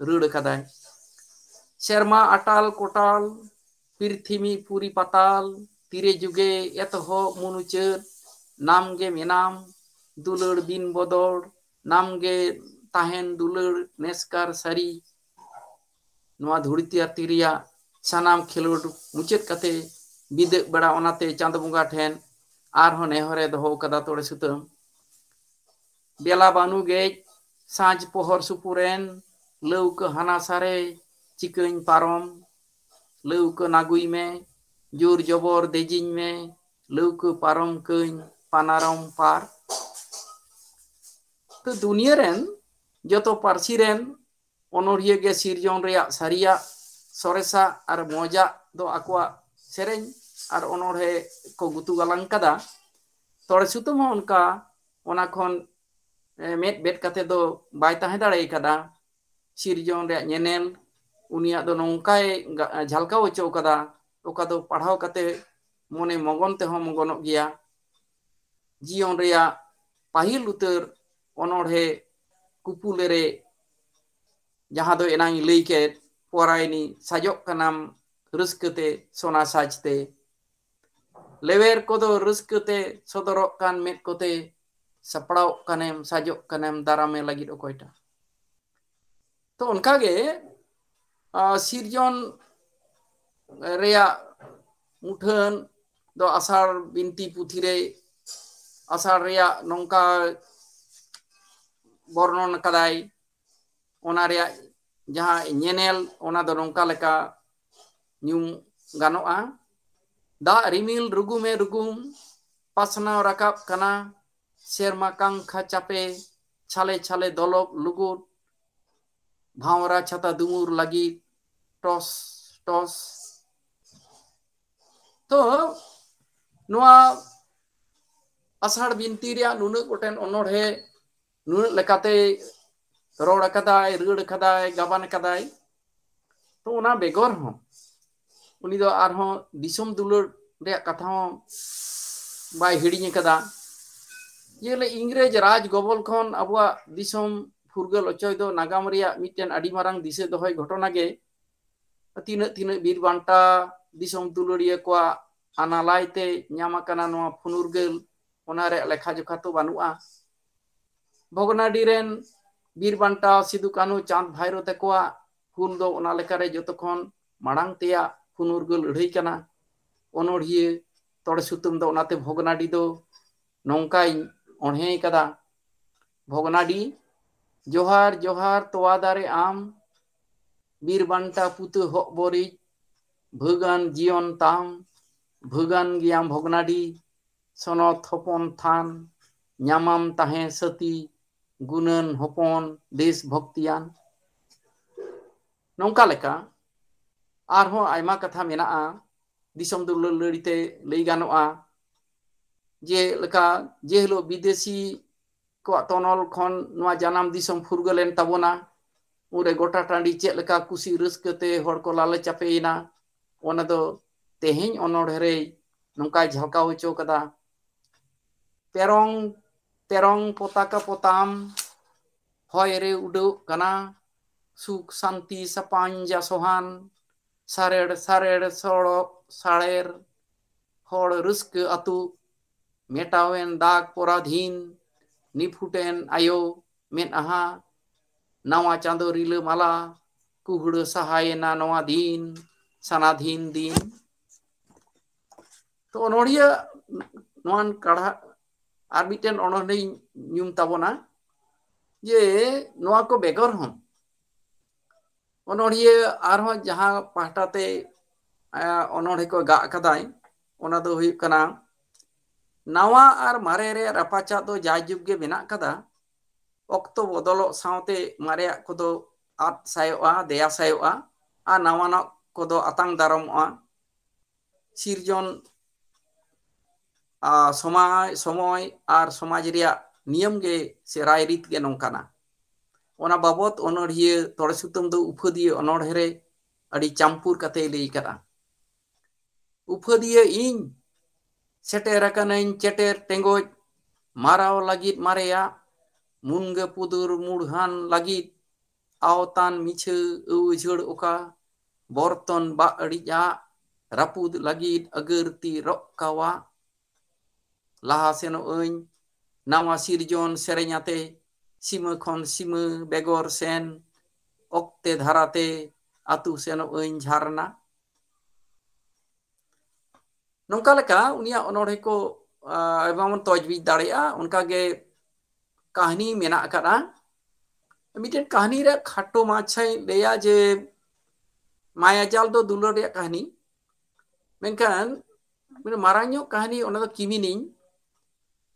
ᱨᱟᱹᱲ ᱠᱟᱫᱟᱭ ᱥᱮᱨᱢᱟ ᱟᱴᱟᱞ ᱠᱚᱴᱟᱞ ᱯᱤᱨᱛᱷᱤᱵᱤ ᱯᱩᱨᱤ ᱯᱟᱛᱟᱞ ᱛᱤᱨᱮ ᱡᱩᱜᱮ ᱮᱛᱚᱦᱚᱵ ᱢᱩᱱᱩᱪᱟᱹᱫ namge menam dulur bin bodor namge tahen dulur neskar sari ᱱᱚᱣᱟ ᱫᱷᱩᱲᱤ ᱛᱤᱨ ᱨᱮᱭᱟᱜ ᱥᱟᱱᱟᱢ ᱠᱷᱮᱞᱳᱰ ᱢᱩᱪᱟᱹᱫ ᱠᱟᱛᱮ ᱵᱤᱫᱟᱹᱜ ᱵᱮᱲᱟ ᱚᱱᱟᱛᱮ ᱪᱟᱸᱫ ᱵᱚᱸᱜᱟ ᱴᱷᱮᱱ arho ne hore doho kada tole sutem. Bela banu gej saj pohor supuren leu hana sare cikeng parom leu naguime, nagui me jur jobor dejing me leu ke parom keng panarom par. Te dunia joto par siren onor yege sirjon rea saria soresa armoja do akua sereng ar onore ko gutu galang kada tore sutum onka ona kon met bet kate do bai tahe dare kada sirjon re nyenel unia do nongkai jalka ocho kada oka do parhau kate mone mogon te ho mogon gia jion rea pahil utur onor he kupulere jahado enang leiket puara ini sajok kanam ruskete sona sajte लेवेर को rizqe te sodorok kan med kote दारामे लगी ओकोटा तो उनका सिरजन मुठन दो आसार बिनती पुथी रे आसार नौका वर्णन कदाई जहाँ नौका लेका न्यूम ᱜᱟᱱᱚᱜᱼᱟ ᱫᱟᱜ ᱨᱤᱢᱤᱞ ᱨᱩᱜᱩᱢᱮ ᱨᱩᱜᱩᱢ ᱯᱟᱥᱱᱟᱣ ᱨᱟᱠᱟᱵ ᱠᱟᱱᱟ ᱥᱮᱨᱢᱟ ᱠᱟᱝᱠᱷᱟ ᱪᱟᱯᱮ ᱪᱷᱟᱞᱮ ᱪᱷᱟᱞᱮ ᱫᱚᱞᱚᱵ ᱞᱩᱜᱩᱫ ᱵᱷᱟᱣᱨᱟ ᱪᱷᱟᱛᱟ ᱫᱩᱢᱩᱨ ᱞᱟᱹᱜᱤᱫ ᱴᱚᱥ ᱴᱚᱥ ᱛᱚ ᱱᱚᱣᱟ ᱟᱥᱟᱲ ᱵᱤᱱᱛᱤ ᱨᱮᱭᱟᱜ ᱱᱩᱱᱟᱹᱜ ᱜᱚᱴᱮᱱ ᱚᱱᱚᱬᱦᱮ ᱱᱩᱱᱟᱹᱜ ᱞᱮᱠᱟᱛᱮ ᱨᱚᱲ ᱟᱠᱟᱫᱟᱭ ᱨᱟᱹᱲ ᱟᱠᱟᱫᱟᱭ ᱜᱟᱵᱟᱱ ᱟᱠᱟᱫᱟᱭ ᱛᱚ ᱚᱱᱟ ᱵᱮᱜᱚᱨ ᱦᱚᱸ ᱩᱱᱤ ᱫᱚ ᱟᱨᱦᱚᱸ ᱫᱤᱥᱚᱢ ᱫᱩᱞᱟᱹᱲ ᱨᱮᱭᱟᱜ ᱠᱟᱛᱷᱟ ᱦᱚᱸ ᱵᱟᱭ ᱦᱤᱲᱤᱧ ᱟᱠᱟᱫᱟ ᱡᱮᱞᱮ ᱤᱝᱨᱮᱡᱽ ᱨᱟᱡᱽ ᱜᱚᱵᱚᱞ ᱠᱷᱚᱱ ᱟᱵᱚᱣᱟᱜ ᱫᱤᱥᱚᱢ ᱯᱷᱩᱨᱜᱟᱹᱞ ᱚᱪᱚᱭ ᱫᱚ ᱱᱟᱜᱟᱢ ᱨᱮᱭᱟᱜ ᱢᱤᱫᱴᱮᱱ ᱟᱹᱰᱤ ᱢᱟᱨᱟᱝ ᱫᱤᱥᱟᱹ ᱫᱚᱦᱚᱭ ᱜᱷᱚᱴᱚᱱᱟ ᱜᱮ ᱛᱤᱱᱟᱹᱜ ᱛᱤᱱᱟᱹᱜ ᱵᱤᱨ ᱵᱟᱱᱴᱟ ᱫᱤᱥᱚᱢ ᱫᱩᱞᱟᱹᱲᱤᱭᱟᱹ ᱠᱚᱣᱟᱜ ᱟᱱᱟᱞᱟᱭᱛᱮ ᱧᱟᱢ ᱟᱠᱟᱱᱟ ᱱᱚᱣᱟ ᱯᱷᱩᱱᱩᱨᱜᱟᱹᱞ ᱚᱱᱟ ᱨᱮᱭᱟᱜ ᱞᱮᱠᱷᱟ ᱡᱚᱠᱷᱟ ᱛᱚ ᱵᱟᱹᱱᱩᱜᱼᱟ ᱵᱷᱚᱜᱽᱱᱟᱰᱤ ᱨᱮᱱ ᱵᱤᱨ ᱵᱟᱱᱴᱟ ᱥᱤᱫᱩ ᱠᱟᱹᱱᱦᱩ ᱪᱟᱸᱫ ᱵᱷᱟᱭᱨো ᱛᱟᱠᱚᱣᱟᱜ ᱦᱩᱞ ᱫᱚ ᱚᱱᱟ ᱞᱮᱠᱟᱨᱮ ᱡᱚᱛᱚ ᱠᱷᱚᱱ ᱢᱟᱲᱟᱝ ᱛᱮᱭᱟᱜ ᱯᱷᱩᱱᱩᱨᱜᱟᱹᱞ ᱞᱟᱹᱲᱦᱟᱹᱭ ᱠᱟᱱᱟ ᱚᱱᱚᱲᱦᱤᱭᱟᱹ ᱛᱚᱲᱮ ᱥᱩᱛᱟᱹᱢ ᱫᱚ ᱚᱱᱟᱛᱮ ᱵᱷᱚᱜᱽᱱᱟᱰᱤ ᱫᱚ ᱱᱚᱝᱠᱟᱭ ᱚᱬᱦᱮ ᱠᱟᱫᱟ ᱵᱷᱚᱜᱽᱱᱟᱰᱤ ᱡᱚᱦᱟᱨ ᱡᱚᱦᱟᱨ ᱛᱚᱣᱟ ᱫᱟᱨᱮ ᱟᱢ ᱵᱤᱨ ᱵᱟᱱᱴᱟ ᱯᱩᱛᱟᱹ ᱦᱚᱜ ᱵᱚᱨᱤᱡ ᱵᱷᱟᱹᱜᱟᱱ ᱡᱤᱭᱚᱱ ᱛᱟᱢ ᱵᱷᱟᱹᱜᱟᱱ ᱜᱮᱭᱟᱢ ᱵᱷᱚᱜᱽᱱᱟᱰᱤ ᱥᱚᱱᱚᱛ ᱦᱚᱯᱚᱱ ᱛᱷᱟᱱ ᱧᱟᱢᱟᱢ ᱛᱟᱦᱮᱸ ᱥᱟᱹᱛᱤ ᱜᱩᱱᱟᱹᱱ ᱦᱚᱯᱚᱱ ᱫᱮᱥ ᱵᱷᱚᱠᱛᱤᱭᱟᱱ ᱱᱚᱝᱠᱟ ᱞᱮᱠᱟ ᱟᱨᱦᱚᱸ ᱟᱭᱢᱟ ᱠᱟᱛᱷᱟ ᱢᱮᱱᱟᱜᱼᱟ ᱫᱤᱥᱚᱢ ᱫᱩᱞᱟᱹᱲ ᱞᱟᱹᱲᱤᱛᱮ ᱞᱟᱹᱭ ᱜᱟᱱᱚᱜᱼᱟ ᱡᱮᱞᱮᱠᱟ ᱡᱮ ᱦᱤᱞᱳᱜ ᱵᱤᱫᱮᱥᱤ ᱠᱚᱣᱟᱜ ᱛᱚᱱᱚᱞ ᱠᱷᱚᱱ ᱱᱚᱣᱟ ᱡᱟᱱᱟᱢ ᱫᱤᱥᱚᱢ ᱯᱷᱩᱨᱜᱟᱹᱞᱮᱱ ᱛᱟᱵᱚᱱᱟ ᱩᱱᱨᱮ ᱜᱚᱴᱟ ᱴᱟᱺᱰᱤ ᱪᱮᱫ ᱞᱮᱠᱟ ᱠᱩᱥᱤ ᱨᱟᱹᱥᱠᱟᱹᱛᱮ ᱦᱚᱲ ᱠᱚ ᱞᱟᱞᱮ ᱪᱟᱯᱮᱭᱮᱱᱟ ᱚᱱᱟ ᱫᱚ ᱛᱮᱦᱮᱧ ᱚᱱᱚᱬᱦᱮ ᱨᱮ ᱱᱚᱝᱠᱟᱭ ᱡᱷᱟᱞᱠᱟᱣ ᱦᱚᱪᱚ ᱠᱟᱫᱟ ᱛᱮᱨᱚᱝ ᱛᱮᱨᱚᱝ ᱯᱚᱛᱟᱠᱟ ᱯᱚᱛᱟᱢ ᱦᱚᱭ ᱨᱮ ᱩᱰᱟᱹᱣ ᱠᱟᱱᱟ ᱥᱩᱠ ᱥᱟᱱᱛᱤ ᱥᱟᱯᱟᱧᱡᱟ sarere sarere soro sarer hor rusk atu metawen dak poradhin nifuten ayo men aha nawa chando rile mala kuhud sahayena nawa din sanadhin din तो अनोड़िया नोन काढ़ा और मिट्टन अनोड़े न्यूम ताबोना ये नोआ को बेगर हम ᱚᱱᱚᱲᱦᱤᱭᱟᱹ ᱟᱨᱦᱚᱸ ᱡᱟᱦᱟᱸ ᱯᱟᱦᱴᱟ ᱛᱮ ᱚᱱᱚᱬᱦᱮ ᱠᱚ ᱜᱟᱜ ᱟᱠᱟᱫᱟᱭ ᱚᱱᱟ ᱫᱚ ᱦᱩᱭᱩᱜ ᱠᱟᱱᱟ ᱱᱟᱣᱟ ᱟᱨ ᱢᱟᱨᱮ ᱨᱮᱭᱟᱜ ᱨᱟᱯᱟᱪᱟᱜ ᱫᱚ ᱡᱟᱭᱡᱩᱜᱽ ᱜᱮ ᱢᱮᱱᱟᱜ ᱠᱟᱫᱟ ᱚᱠᱛᱚ ᱵᱚᱫᱚᱞᱚᱜ ᱥᱟᱶᱛᱮ ᱢᱟᱨᱮᱭᱟᱜ ᱠᱚᱫᱚ ᱟᱫ ᱥᱟᱭᱚᱜᱼᱟ ᱫᱮᱭᱟ ᱥᱟᱭᱚᱜᱼᱟ ᱟᱨ ᱱᱟᱣᱟᱱᱟᱜ ᱠᱚᱫᱚ ᱟᱛᱟᱝ ᱫᱟᱨᱟᱢᱚᱜᱼᱟ ᱥᱤᱨᱡᱚᱱ ᱥᱚᱢᱚᱭ ᱥᱚᱢᱚᱭ ᱟᱨ ᱥᱚᱢᱟᱡᱽ ᱨᱮᱭᱟᱜ ᱱᱤᱭᱚᱢ ᱜᱮ ᱥᱮ ᱨᱟᱭᱨᱤᱛ ᱜᱮ ᱱᱚᱝᱠᱟᱱᱟ ᱚᱱᱟ ᱵᱟᱵᱚᱛ ᱚᱱᱚᱲᱦᱤᱭᱟᱹ ᱛᱚᱲᱮ ᱥᱩᱛᱟᱹᱢ ᱫᱚ ᱩᱯᱟᱹᱫᱤᱭᱟᱹ ᱚᱱᱚᱬᱦᱮ ᱨᱮ ᱟᱹᱰᱤ ᱪᱟᱢᱯᱩᱨ ᱠᱟᱛᱮ ᱞᱟᱹᱭ ᱠᱟᱫᱟ ᱩᱯᱟᱹᱫᱤᱭᱟᱹ ᱤᱧ ᱥᱮᱴᱮᱨ ᱟᱠᱟᱱᱟᱹᱧ ᱪᱮᱴᱮᱨ ᱴᱮᱸᱜᱚᱡ ᱢᱟᱨᱟᱣ ᱞᱟᱹᱜᱤᱫ ᱢᱟᱨᱮᱭᱟᱜ ᱢᱩᱱᱜᱟᱹ ᱯᱩᱫᱩᱨ ᱢᱩᱲᱦᱟᱱ ᱞᱟᱹᱜᱤᱫ ᱟᱣᱛᱟᱱ ᱢᱤᱪᱷᱟᱹ ᱟᱹᱣᱡᱷᱟᱹᱲ ᱚᱠᱟ ᱵᱚᱨᱛᱚᱱ ᱵᱟᱹᱲᱤᱡᱟᱜ ᱨᱟᱹᱯᱩᱫ ᱞᱟᱹᱜᱤᱫ ᱟᱜᱟᱨᱛᱤ ᱨᱚᱜ ᱠᱟᱣᱟ ᱞᱟᱦᱟ ᱥᱮᱱᱚᱜ ᱟᱹᱧ ᱱᱟᱣᱟ ᱥᱤᱨᱡᱚᱱ ᱥᱮᱨᱮᱧ ᱟᱛᱮ ᱥᱤᱢᱟᱹ ᱠᱷᱚᱱ ᱥᱤᱢᱟᱹ ᱵᱮᱜᱚᱨ ᱥᱮᱱ ᱚᱠᱛᱮ ᱫᱷᱟᱨᱟᱛᱮ ᱟᱛᱩ ᱥᱮᱱᱚᱜ ᱟᱹᱧ ᱡᱷᱟᱨᱱᱟ ᱱᱚᱝᱠᱟ ᱞᱮᱠᱟ ᱩᱱᱤᱭᱟᱜ ᱚᱱᱚᱲᱦᱮ ᱠᱚ ᱮᱵᱚᱝ ᱛᱚᱡᱵᱤᱡ ᱫᱟᱲᱮᱭᱟᱜᱼᱟ ᱚᱱᱠᱟᱜᱮ ᱠᱟᱹᱦᱱᱤ ᱢᱮᱱᱟᱜ ᱟᱠᱟᱫᱟ ᱢᱤᱫᱴᱮᱱ ᱠᱟᱹᱦᱱᱤ ᱨᱮᱭᱟᱜ ᱠᱷᱟᱴᱚ ᱢᱟᱪᱷᱟᱧ ᱞᱟᱹᱭᱟ ᱡᱮ ᱢᱟᱭᱟᱡᱟᱞ ᱫᱚ ᱫᱩᱞᱟᱹᱲ ᱨᱮᱭᱟᱜ ᱠᱟᱹᱦᱱᱤ ᱢᱮᱱᱠᱷᱟᱱ ᱢᱟᱨᱟᱝ ᱧᱚᱜ ᱠᱟᱹᱦᱱᱤ ᱚᱱᱟ ᱫᱚ ᱠᱤᱢᱤᱱᱤᱧ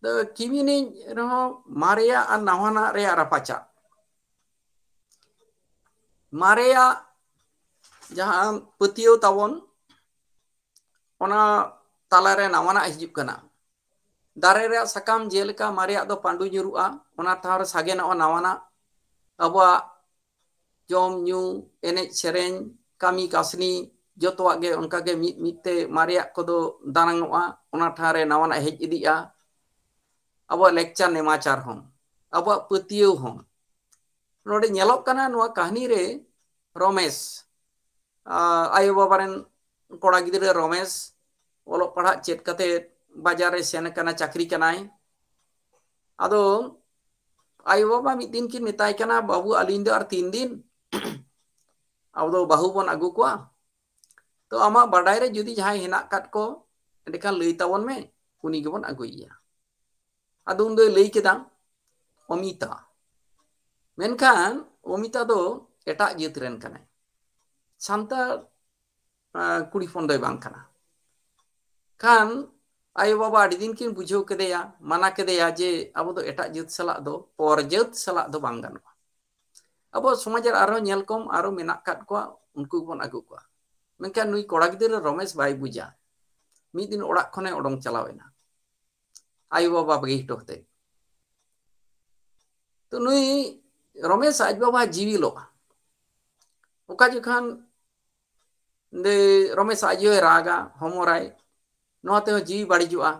the kimini no maria an nawana re arapacha. Maria jahan putio tawon ona talare nawana hijib kana. Dare re sakam jelka maria do pandu jurua ona tar sage na nawana abwa jom nyu ene seren kami kasni joto ge onka ge mite maria kodo danangoa ona tare nawana hej a. अब lecture नेमाचार हम अब पतिया हम कहानी रे रमेश आयो बाबा rain कोड़ा रमेश ओलोग पढ़ा चेत कते बाज़ार सेन कना चाकरी कनाय अदो आयो बाबा मिद दिन कि मेताय बाबू अलिन तीन दिन अब बाहू बन अगु को तो आमा बाडाय रे जहाँ हेना काट को एंडेखान में उनी गेबन अगुइया ᱟᱫᱚ ᱞᱟᱹᱭ ᱠᱮᱫᱟ ᱚᱢᱤᱛᱟ ᱢᱮᱱᱠᱷᱟᱱ ᱚᱢᱤᱛᱟ ᱫᱚ ᱮᱴᱟᱜ ᱡᱟᱹᱛ ᱨᱮᱱ ᱠᱟᱱᱟᱭ आयो बाबा अड़ीदिन किन बुझे के माना के जे अब एट जत सला पर जत सला अब समाज आरोकम आरो मेना उनको बन को मेखान नुई कड़ा गिदर रमेश बै बुझा मिदिन ओड़ा खने चलावेना आई आईबाबा बेस्ट होते तो नुई रमेश आज बाबा जीविल. जोखान दे रमेश आज रागा हमराय नाते जीवी बाड़ीजुआ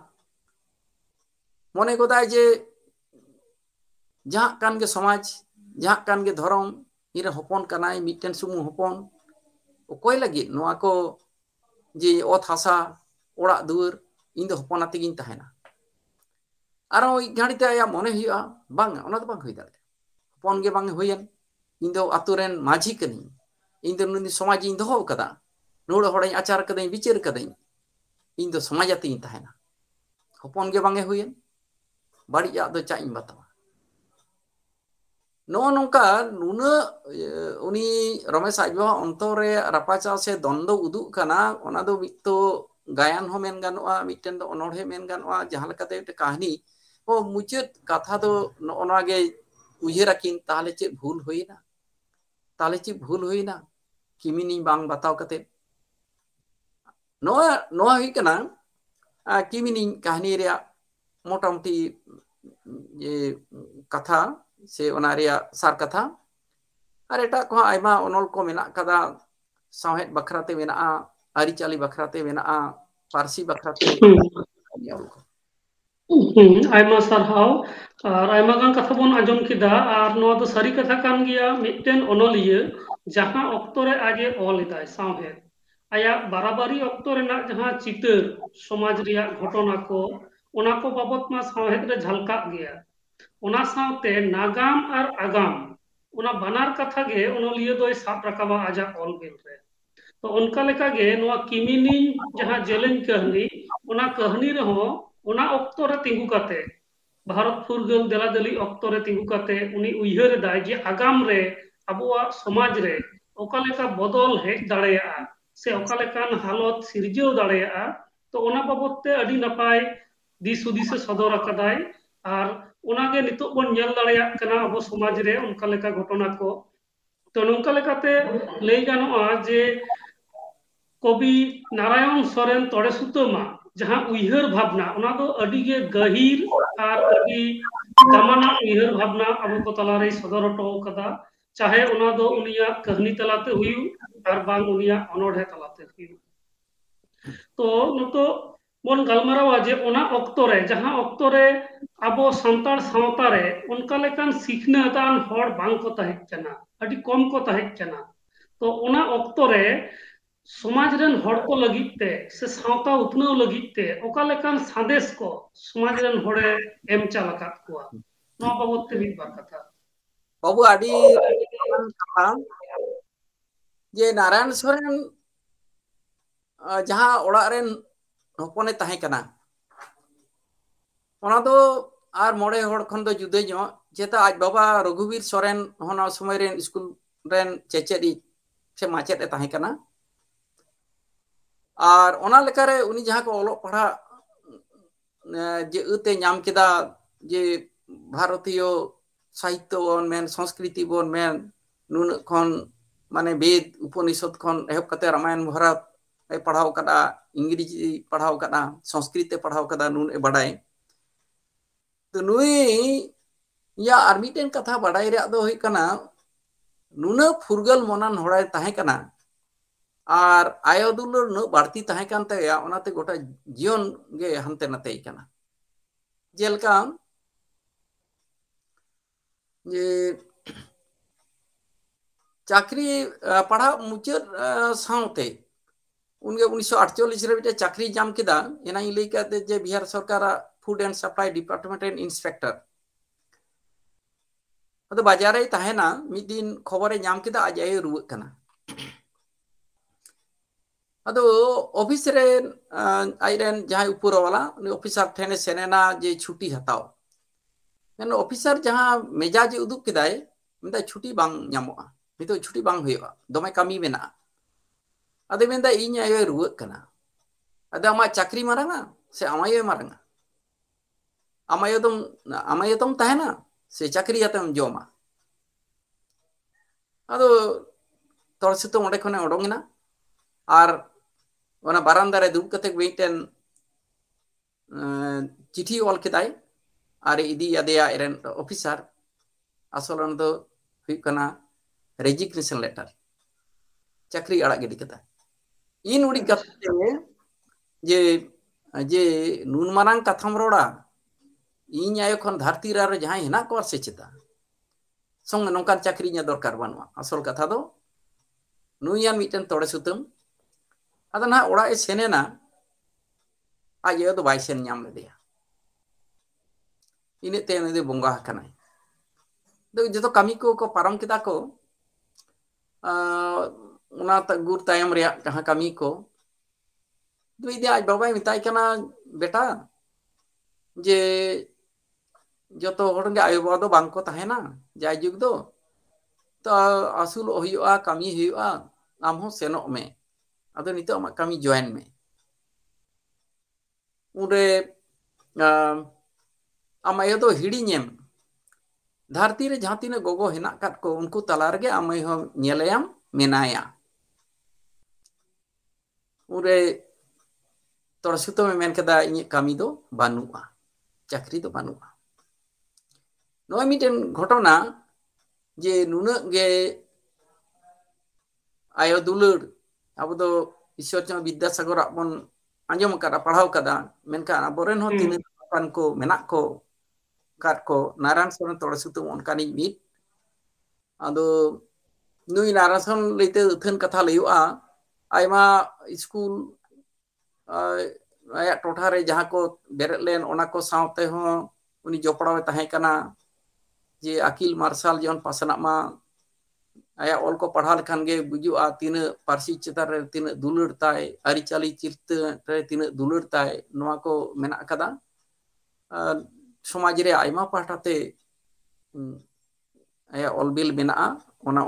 मन गोदाय जे जहाँ के समाज, जहाँ के धरम इन हपन कनाय मिट्टन सुमू हपन. ओकोय लगी? को जे अत हासा, ओड़ा दुआर इन दोपना आते तहना ᱟᱨᱚ ᱢᱤᱫ ᱜᱷᱟᱹᱲᱤᱛᱮ ᱟᱭᱟᱜ ᱢᱚᱱᱮ ᱦᱩᱭᱩᱜᱼᱟ ᱵᱟᱝᱟ ᱚᱱᱟ ᱫᱚ ᱵᱟᱝ ᱦᱩᱭ ᱫᱟᱲᱮᱭᱟᱜᱼᱟ ᱦᱚᱯᱚᱱ ᱜᱮ ᱵᱟᱝ ᱦᱩᱭᱮᱱ ᱤᱧ ᱫᱚ ᱟᱛᱳ ᱨᱮᱱ ᱢᱟᱹᱡᱷᱤ ᱠᱟᱹᱱᱟᱹᱧ ᱤᱧ ᱫᱚ ᱱᱩᱭ ᱥᱚᱢᱟᱡᱽ ᱤᱧ ᱫᱚᱦᱚ ᱟᱠᱟᱫᱟ ᱱᱩᱲ ᱦᱚᱲᱤᱧ ᱟᱪᱟᱨ ᱠᱟᱹᱫᱟᱹᱧ ᱵᱤᱪᱟᱹᱨ ᱠᱟᱹᱫᱟᱹᱧ ᱤᱧ ᱫᱚ ᱥᱚᱢᱟᱡᱽ ᱟᱛᱤᱧ ᱛᱟᱦᱮᱱᱟ ᱦᱚᱯᱚᱱ ᱜᱮ ᱵᱟᱝᱮ ᱦᱩᱭᱮᱱ ᱵᱟᱹᱲᱤᱡᱟᱜ ᱫᱚ ᱪᱟᱜ ᱤᱧ ᱵᱟᱛᱟᱣᱟ ᱱᱚᱜᱼᱚ ᱱᱚᱝᱠᱟ ᱱᱩᱱᱟᱹᱜ ᱩᱱᱤ ᱨᱚᱢᱮᱥ ᱟᱡ ᱵᱟᱵᱟ ᱚᱱᱛᱚᱨ ᱨᱮ ᱨᱟᱯᱟᱪᱟᱣ ᱥᱮ ᱫᱚᱱᱫᱚ ᱩᱫᱩᱜ ᱠᱟᱱᱟ ᱚᱱᱟ ᱫᱚ ᱢᱤᱫ ᱛᱚ ᱜᱟᱭᱟᱱ ᱦᱚᱸ ᱢᱮᱱ ᱜᱟᱱᱚᱜᱼᱟ ᱢᱤᱫᱴᱮᱱ ᱫᱚ ᱚᱱᱚᱬᱦᱮ ᱢᱮᱱ ᱜᱟᱱᱚᱜᱼᱟ ᱡᱟᱦᱟᱸ ᱞᱮᱠᱟᱛᱮ ᱢᱤᱫᱴᱮᱱ ᱠᱟᱹᱦᱱᱤ ᱢᱩᱪᱟᱹᱫ ᱠᱟᱛᱷᱟ ᱫᱚ ᱱᱚᱜᱼᱚ ᱱᱚᱣᱟ ᱜᱮ ᱩᱭᱦᱟᱹᱨ ᱟᱹᱠᱤᱱ ᱛᱟᱦᱚᱞᱮ ᱪᱮᱫ ᱵᱷᱩᱞ ᱦᱩᱭᱱᱟ ᱛᱟᱦᱚᱞᱮ ᱪᱮᱫ ᱵᱷᱩᱞ ᱦᱩᱭᱱᱟ ᱠᱤᱢᱤᱱᱤᱧ ᱵᱟᱝ ᱵᱟᱛᱟᱣ ᱠᱟᱛᱮ ᱱᱚᱣᱟ ᱱᱚᱣᱟ ᱦᱩᱭᱩᱜ ᱠᱟᱱᱟ ᱠᱤᱢᱤᱱᱤᱧ ᱠᱟᱹᱦᱱᱤ ᱨᱮᱭᱟᱜ ᱢᱳᱴᱟᱢᱩᱴᱤ ᱠᱟᱛᱷᱟ ᱥᱮ ᱚᱱᱟ ᱨᱮᱭᱟᱜ ᱥᱟᱨ ᱠᱟᱛᱷᱟ ᱟᱨ ᱮᱴᱟᱜ ᱠᱚᱦᱚᱸ ᱟᱭᱢᱟ ᱚᱱᱚᱞ ᱠᱚ ᱢᱮᱱᱟᱜ ᱠᱟᱫᱟ ᱥᱟᱶᱦᱮᱫ ᱵᱟᱠᱷᱨᱟᱛᱮ ᱢᱮᱱᱟᱜᱼᱟ ᱟᱹᱨᱤᱪᱟᱹᱞᱤ ᱟᱭᱢᱟ ᱥᱟᱨᱦᱟᱣ ᱟᱨ ᱟᱭᱢᱟ ᱜᱟᱱ ᱠᱟᱛᱷᱟ ᱵᱚᱱ ᱟᱸᱡᱚᱢ ᱠᱮᱫᱟ ᱟᱨ ᱱᱚᱣᱟ ᱫᱚ ᱥᱟᱹᱨᱤ ᱠᱟᱛᱷᱟ ᱠᱟᱱ ᱜᱮᱭᱟ ᱢᱤᱫᱴᱮᱱ ᱚᱱᱚᱞᱤᱭᱟᱹ ᱡᱟᱦᱟᱸ ᱚᱠᱛᱚ ᱨᱮ ᱟᱡ ᱮ ᱚᱞ ᱮᱫᱟᱭ ᱥᱟᱶᱦᱮᱫ ᱟᱭᱟᱜ ᱵᱟᱨᱟᱵᱟᱨᱤ ᱚᱠᱛᱚ ᱨᱮᱱᱟᱜ ᱡᱟᱦᱟᱸ ᱪᱤᱛᱟᱹᱨ ᱥᱚᱢᱟᱡᱽ ᱨᱮᱭᱟᱜ ᱜᱷᱚᱴᱚᱱᱟ ᱠᱚ ᱚᱱᱟ ᱠᱚ ᱵᱟᱵᱚᱫ ᱢᱟ ᱥᱟᱶᱦᱮᱫ ᱨᱮ ᱡᱷᱟᱞᱠᱟᱜ ᱜᱮᱭᱟ ᱚᱱᱟ ᱥᱟᱶᱛᱮ ᱱᱟᱜᱟᱢ ᱟᱨ ᱟᱜᱟᱢ ᱚᱱᱟ ᱵᱟᱱᱟᱨ ᱠᱟᱛᱷᱟ ᱜᱮ ᱚᱱᱚᱞᱤᱭᱟᱹ ᱫᱚᱭ ᱥᱟᱵ ᱨᱟᱠᱟᱵᱟ ᱟᱡᱟᱜ ᱚᱞ ᱵᱤᱞ ᱨᱮ ᱛᱚ ᱚᱱᱠᱟ ᱞᱮᱠᱟᱜᱮ ᱱᱚᱣᱟ ᱠᱤᱢᱤᱱᱤᱧ ᱡᱟᱦᱟᱸ ᱡᱮᱞᱮᱧ ᱠᱟᱹᱦᱱᱤ ᱚᱱᱟ ᱠᱟᱹᱦᱱᱤ ᱨᱮᱦᱚᱸ ᱚᱱᱟ ᱚᱠᱛᱚ ᱨᱮ ᱛᱤᱸᱜᱩ ᱠᱟᱛᱮ ᱵᱷᱟᱨᱚᱛ ᱯᱷᱩᱨᱜᱟᱹᱞ ᱫᱮᱞᱟ ᱫᱮᱞᱤ ᱚᱠᱛᱚ ᱨᱮ ᱛᱤᱸᱜᱩ ᱠᱟᱛᱮ ᱩᱱᱤ ᱩᱭᱦᱟᱹᱨ ᱮᱫᱟᱭ ᱡᱮ ᱟᱜᱟᱢ ᱨᱮ ᱟᱵᱚᱣᱟᱜ ᱥᱚᱢᱟᱡᱽ ᱨᱮ ᱚᱠᱟ ᱞᱮᱠᱟ ᱵᱚᱫᱚᱞ ᱦᱮᱡ ᱫᱟᱲᱮᱭᱟᱜᱼᱟ ᱥᱮ ᱚᱠᱟ ᱞᱮᱠᱟᱱ ᱦᱟᱞᱚᱛ ᱥᱤᱨᱡᱟᱹᱣ ᱫᱟᱲᱮᱭᱟᱜᱼᱟ ᱛᱚ ᱚᱱᱟ ᱵᱟᱵᱚᱫ ᱛᱮ ᱟᱹᱰᱤ ᱱᱟᱯᱟᱭ ᱫᱤᱥ ᱦᱩᱫᱤᱥ ᱮ ᱥᱚᱫᱚᱨ ᱟᱠᱟᱫᱟᱭ ᱟᱨ ᱚᱱᱟᱜᱮ ᱱᱤᱛᱚᱜ ᱵᱚᱱ ᱧᱮᱞ ᱫᱟᱲᱮᱭᱟᱜ ᱠᱟᱱᱟ ᱟᱵᱚ ᱥᱚᱢᱟᱡᱽ ᱨᱮ ᱚᱱᱠᱟ ᱞᱮᱠᱟ ᱜᱷᱚᱴᱚᱱᱟ ᱠᱚ ᱛᱚ ᱱᱚᱝᱠᱟ ᱞᱮᱠᱟᱛᱮ ᱞᱟᱹᱭ ᱜᱟᱱᱚᱜᱼᱟ ᱡᱮ ᱠᱚᱵᱤ ᱱᱟᱨᱟᱭᱚᱱ ᱥᱚᱨᱮᱱ ᱛᱚᱲᱮ जहाँ उइहर भावना ओना तो अडी के गहिर आर अडी जमाना उइहर भावना, अब को तलारे सदर टो कदा, चाहे ओना तो उनिया कहनी तलाते हुयु आर बांग उन्हें अनोड है तलाते हुयु तो नतो बन गलमारावा जे ओना ओक्तो रे जहाँ ओक्तो रे अब संताल सावता रे उनका लेकिन लेकन सीखनादान हर बांग को तहेक चना, अडी कम को तहेक चना। तो ओना ओक्तो रे ᱥᱚᱢᱟᱡᱽ ᱨᱮᱱ ᱦᱚᱲ ᱠᱚ ᱞᱟᱹᱜᱤᱫ ᱛᱮ ᱥᱮ ᱥᱟᱶᱛᱟ ᱩᱛᱱᱟᱹᱣ ᱞᱟᱹᱜᱤᱫ ᱛᱮ ᱚᱠᱟ ᱞᱮᱠᱟᱱ ᱥᱟᱸᱫᱮᱥ ᱠᱚ ᱥᱚᱢᱟᱡᱽ ᱨᱮᱱ ᱦᱚᱲᱮ ᱮᱢ ᱪᱟᱞ ᱟᱠᱟᱫ ᱠᱚᱣᱟ ᱱᱚᱣᱟ ᱵᱟᱵᱚᱫ ᱛᱮ ᱢᱤᱫ ᱵᱟᱨ ᱠᱟᱛᱷᱟ ᱵᱟᱵᱩ ᱟᱹᱰᱤ ᱠᱟᱛᱷᱟ ᱡᱮ ᱱᱟᱨᱟᱭᱚᱱ ᱥᱚᱨᱮᱱ ᱡᱟᱦᱟᱸ ᱚᱲᱟᱜ ᱨᱮᱱ ᱦᱚᱯᱚᱱᱮ ᱛᱟᱦᱮᱸ ᱠᱟᱱᱟ ᱚᱱᱟ ᱫᱚ ᱟᱨ ᱢᱚᱬᱮ ᱦᱚᱲ ᱠᱷᱚᱱ ᱫᱚ ᱡᱩᱫᱟᱹ ᱧᱚᱜ ᱪᱮᱫᱟᱜ ᱟᱡ ᱵᱟᱵᱟ ᱨᱚᱜᱷᱩᱵᱤᱨ ᱥᱚᱨᱮᱱ ᱦᱚᱸ ᱱᱚᱣᱟ ᱥᱚᱢᱚᱭ ᱨᱮᱱ ᱥᱠᱩᱞ ᱨᱮᱱ ᱪᱮᱪᱮᱫᱤᱡ ᱥᱮ ᱢᱟᱪᱮᱫ ᱮ ᱛᱟᱦᱮᱸ ᱠᱟᱱᱟ और ओना लेकारे पढ़ा जे उते नाम केदा जे भारतीय साहित्य बन मेन संस्कृति बन मेन नुन खन माने वेद उपनिषद खन एहब कते रामायण महाभारत ए पढ़ाव कदा संस्कृत पढ़ाव कदा नुन ए तो नुई कथा कना नुना फुरगल मोनान होड़ाय ताहे और आयो दुलर न बाड़ती तहे कान तया ओनाते गोटा जीवन गे हनते नते कना जेलका जे चाकरी पढ़ा मुचाद साउते उनगे उन्नीस अड़चालीस रे चाकरी जाम किदा एना लई जे बिहार सरकार food and supply department and inspector अदो बाजारे तहेना मिद दिन खबरे जाम किदा आज आयो रुवक Ado ofisiren airen jahai upuro wala ni ofisar tene senena je chuti hatau, Ngan ofisar jahai meja je uduk kidae minta chuti bang nyamua. minta chuti bang hoi wa domai kami mena. Ado minta inya yoi ruwet kana. Ado ama cakri maranga se ama yoi maranga. Ama yoi tong ama yoi tong tahena se cakri yata joma. Ado torsitong odekone odongina. Ar ᱚᱱᱟ ᱵᱟᱨᱟᱱᱫᱟ ᱨᱮ ᱫᱩᱲᱩᱵ ᱠᱟᱛᱮ ᱢᱤᱫᱴᱮᱱ ᱪᱤᱴᱷᱤ ᱚᱞ ᱠᱮᱫᱟᱭ ᱟᱨ ᱤᱫᱤᱭᱟᱫᱮᱭᱟ ᱮᱨᱮᱱ officer ᱟᱥᱚᱞ ᱚᱱᱟ ᱫᱚ ᱦᱩᱭᱩᱜ ᱠᱟᱱᱟ resignation letter ᱪᱟᱹᱠᱨᱤ ᱟᱲᱟᱜ ᱜᱤᱰᱤ ᱠᱮᱫᱟ ᱤᱧ ᱩᱲᱤ ᱠᱟᱛᱮ ᱡᱮ ᱡᱮ ᱱᱩᱱ ᱢᱟᱨᱟᱝ ᱠᱟᱛᱷᱟᱢ ᱨᱚᱲᱟ ᱤᱧ ᱟᱭᱳ ᱠᱷᱚᱱ ᱫᱷᱟᱹᱨᱛᱤ ᱨᱮ ᱡᱟᱦᱟᱸᱭ ᱦᱮᱱᱟᱜ ᱠᱚᱣᱟ ᱥᱮ ᱪᱮᱫᱟ ᱥᱚᱝᱜᱮ ᱱᱚᱝᱠᱟᱱ ᱪᱟᱹᱠᱨᱤ ᱤᱧᱟᱹᱜ ᱫᱚᱨᱠᱟᱨ ᱵᱟᱹᱱᱩᱜᱼᱟ ᱟᱥᱚᱞ ᱠᱟᱛᱷᱟ ᱫᱚ ᱱᱩᱭᱟᱱ ᱢᱤᱫᱴᱮᱱ ᱛᱚᱲᱮ ᱥᱩᱛᱟᱹᱢ ᱟᱫᱚ ᱱᱟᱦᱟᱜ ᱚᱲᱟᱜ ᱮ ᱥᱮᱱᱮᱱᱟ ᱟᱡ ᱟᱭᱳ ᱫᱚ ᱵᱟᱭ ᱥᱮᱱ ᱧᱟᱢ ᱞᱮᱫᱮᱭᱟ ᱤᱱᱟᱹᱜ ᱛᱮ ᱩᱱᱤ ᱫᱚ ᱵᱚᱸᱜᱟ ᱟᱠᱟᱱᱟᱭ ᱡᱚᱛᱚ ᱠᱟᱹᱢᱤ ᱠᱚ ᱠᱚ ᱯᱟᱨᱚᱢ ᱠᱮᱫᱟ ᱠᱚ ᱚᱱᱟ ᱜᱩᱨ ᱛᱟᱭᱚᱢ ᱨᱮᱭᱟᱜ ᱡᱟᱦᱟᱸ ᱠᱟᱹᱢᱤ ᱠᱚ ᱫᱩᱭ ᱫᱤ ᱟᱡ ᱵᱟᱵᱟᱭ ᱢᱮᱛᱟᱭ ᱠᱟᱱᱟ ᱵᱮᱴᱟ ᱡᱮ ᱡᱚᱛᱚ ᱦᱚᱲ ᱜᱮ ᱟᱭᱳ ᱵᱟᱵᱟ ᱫᱚ ᱵᱟᱝ ᱠᱚ ᱛᱟᱦᱮᱱᱟ ᱡᱟᱭᱡᱩᱜᱽ ᱫᱚ ᱛᱚ ᱟᱹᱥᱩᱞᱚᱜ ᱦᱩᱭᱩᱜᱼᱟ ᱠᱟᱹᱢᱤ ᱦᱩᱭᱩᱜᱼᱟ ᱟᱢ ᱦᱚᱸ ᱥᱮᱱᱚᱜ ᱢᱮ ᱟᱫᱚ ᱱᱤᱛᱚᱜ ᱟᱢᱟᱜ ᱠᱟᱹᱢᱤ ᱡᱚᱭᱮᱱ ᱢᱮ ᱩᱱᱨᱮ ᱟᱢ ᱟᱭᱳ ᱫᱚ ᱦᱤᱲᱤᱧᱮᱢ ᱫᱷᱟᱹᱨᱛᱤ ᱨᱮ ᱡᱟᱦᱟᱸ ᱛᱤᱱᱟᱹᱜ ᱜᱚᱜᱚ ᱦᱮᱱᱟᱜ ᱟᱠᱟᱫ ᱠᱚ ᱩᱱᱠᱩ ᱛᱟᱞᱟ ᱨᱮᱜᱮ ᱟᱢ ᱟᱭᱳ ᱦᱚᱸ ᱧᱮᱞᱮᱭᱟᱢ ᱢᱮᱱᱟᱭᱟ ᱩᱱᱨᱮ ᱛᱚᱲᱥᱩᱛᱚᱢᱮ ᱢᱮᱱ ᱠᱮᱫᱟ ᱤᱧᱟᱹᱜ ᱠᱟᱹᱢᱤ ᱫᱚ ᱵᱟᱹᱱᱩᱜᱼᱟ ᱪᱟᱹᱠᱨᱤ ᱫᱚ ᱵᱟᱹᱱᱩᱜᱼᱟ ᱱᱚᱜᱼᱚᱭ ᱢᱤᱫᱴᱮᱱ ᱜᱷᱚᱴᱚᱱᱟ ᱡᱮ ᱱᱩᱱᱟᱹᱜ ᱜᱮ ᱟᱭᱳ ᱫᱩᱞᱟᱹᱲ अब दो ईश्वर चंद्र विद्यासागर बन आंजम कदा पढ़ाव कदा मेनका अबोरेन हो तीन को मेना को son tore sutu on kani mit ado nui naran son leite thun katha leyu a aima school aya टोठा रे जहाँ को बेरत लेन ओना को सावते हो उनी जोपड़ाव ताहे कना जे अकील मार्शल जन पासना मा आया ऑल को पढ़ा लेखान बुजुआ तीन पारसी चितार तीन दुलुर ताय अरिचाली चिरत रे तीन ताय नोआ को समाज रे आयमा पाहटाते आया ऑलबिल मेना ओना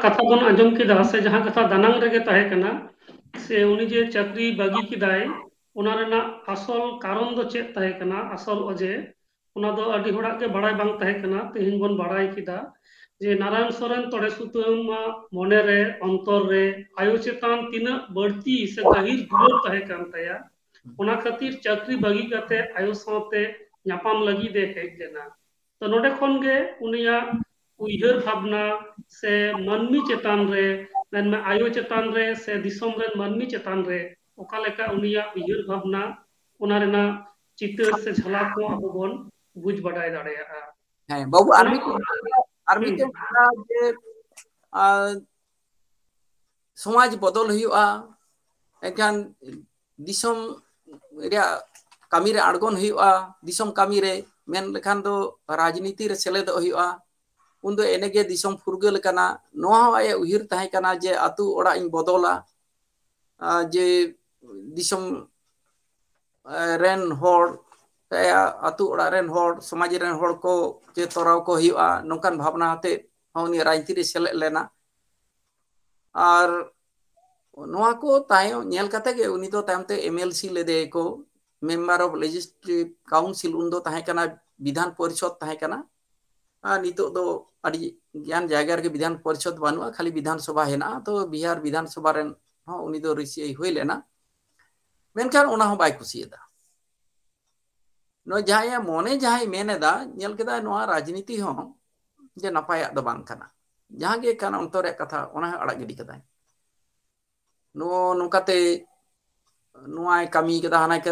कथा बन आंजम किदा से जहाँ कथा दानांग से उनी जे चाकरी बागी किदाय ओना आसल कारण दो चेकना आसल अजे बाड़ा तेहन बन बाड़ा जे नारायण सरें तड़े सुतम मने रे, अंतर आयु चेतान तना बड़ती से गहिर दुआ खातिर चाकरी बागी आयु सापाम लगे हजना तो नोडे उहर भावना, से मानमी चितान रे आयु चेतान रे, से मानमी चेतान रे। ᱚᱠᱟ ᱞᱮᱠᱟ ᱩᱱᱤᱭᱟᱜ ᱩᱭᱦᱟᱹᱨ ᱵᱷᱟᱵᱽᱱᱟ ᱚᱱᱟ ᱨᱮᱱᱟᱜ ᱪᱤᱛᱟᱹᱨ ᱥᱮ ᱡᱷᱟᱞᱟᱠ ᱦᱚᱸ ᱟᱵᱚ ᱵᱚᱱ ᱵᱩᱡ ᱵᱟᱰᱟᱭ ᱫᱟᱲᱮᱭᱟᱜᱼᱟ ᱦᱮᱸ ᱵᱟᱵᱩ ᱟᱨ ᱢᱤᱫᱴᱮᱱ ᱟᱨ ᱢᱤᱫᱴᱮᱱ ᱡᱮ ᱥᱚᱢᱟᱡᱽ ᱵᱚᱫᱚᱞ ᱦᱩᱭᱩᱜᱼᱟ ᱮᱱᱠᱷᱟᱱ ᱫᱤᱥᱚᱢ ᱨᱮᱭᱟᱜ ᱠᱟᱹᱢᱤ ᱨᱮ ᱟᱬᱜᱚᱱ ᱦᱩᱭᱩᱜᱼᱟ ᱫᱤᱥᱚᱢ ᱠᱟᱹᱢᱤ ᱨᱮ ᱢᱮᱱ ᱞᱮᱠᱷᱟᱱ ᱫᱚ ᱨᱟᱡᱽᱱᱤᱛᱤ ᱨᱮ ᱥᱮᱞᱮᱫᱚᱜ ᱦᱩᱭᱩᱜᱼᱟ ᱩᱱᱫᱚ ᱮᱱᱮᱜᱮ ᱫᱤᱥᱚᱢ ᱯᱷᱩᱨᱜᱟᱹᱞ ᱠᱟᱱᱟ ᱱᱚᱣᱟ ᱦᱚᱸ ᱟᱭᱟᱜ ᱩᱭᱦᱟᱹᱨ ᱛᱟᱦᱮᱸ ᱠᱟᱱᱟ ᱡᱮ ᱟᱛᱳ ᱚᱲᱟᱜ ᱤᱧ ᱵᱚᱫᱚᱞᱟ ᱡᱮ ᱫᱤᱥᱚᱢ ᱨᱮᱱ ᱦᱚᱲ ᱟᱛᱳ ᱚᱲᱟᱜ ᱨᱮᱱ ᱦᱚᱲ ᱥᱚᱢᱟᱡᱽ ᱨᱮᱱ ᱦᱚᱲ ᱠᱚ ᱪᱮ ᱛᱚᱨᱟᱣ ᱠᱚ ᱦᱩᱭᱩᱜᱼᱟ ᱱᱚᱝᱠᱟᱱ ᱵᱷᱟᱵᱽᱱᱟ ᱟᱛᱮ ᱦᱚᱸ ᱩᱱᱤ ᱨᱟᱡᱽᱱᱤᱛᱤ ᱨᱮ ᱥᱮᱞᱮᱫ ᱞᱮᱱᱟ ᱟᱨ ᱱᱚᱣᱟ ᱠᱚ ᱛᱟᱭᱚᱢ ᱧᱮᱞ ᱠᱟᱛᱮ ᱜᱮ ᱩᱱᱤ ᱫᱚ ᱛᱟᱭᱚᱢᱛᱮ ᱮᱢᱮᱞᱥᱤ ᱞᱮᱫᱮ ᱠᱚ ᱢᱮᱢᱵᱟᱨ ᱚᱯ ᱞᱮᱡᱤᱥᱞᱮᱴᱤᱵ ᱠᱟᱣᱩᱱᱥᱤᱞ ᱩᱱ ᱫᱚ ᱛᱟᱦᱮᱸ ᱠᱟᱱᱟ ᱵᱤᱫᱷᱟᱱ ᱯᱚᱨᱤᱥᱚᱫ ᱛᱟᱦᱮᱸ ᱠᱟᱱᱟ ᱟᱨ ᱱᱤᱛᱚᱜ ᱫᱚ ᱟᱹᱰᱤ ᱜᱟᱱ ᱡᱟᱭᱜᱟ ᱨᱮᱜᱮ ᱵᱤᱫᱷᱟᱱ ᱯᱚᱨᱤᱥᱚᱫ ᱵᱟᱹᱱᱩᱜᱼᱟ ᱠᱷᱟᱹᱞᱤ ᱵᱤᱫᱷᱟᱱ ᱥᱚᱵᱷᱟ ᱦᱮᱱᱟᱜᱼᱟ ᱛᱚ ᱵᱤᱦᱟᱨ ᱵᱤᱫᱷᱟᱱ ᱥᱚᱵᱷᱟ ᱨᱮᱱ ᱦᱚᱸ ᱩᱱᱤ ᱫᱚ ᱨᱤᱥᱤᱭ ᱦᱩᱭ ᱞᱮᱱᱟ हुई लेना मेनखान ओना हो बाय कुसियदा नो जहाँ मने जहाँ मेनेदा राजनीति हो जे नपाया दो बांग कना जहाँ गे काना अंतरे कथा अड़ा गिडी कदा नुकाते कमी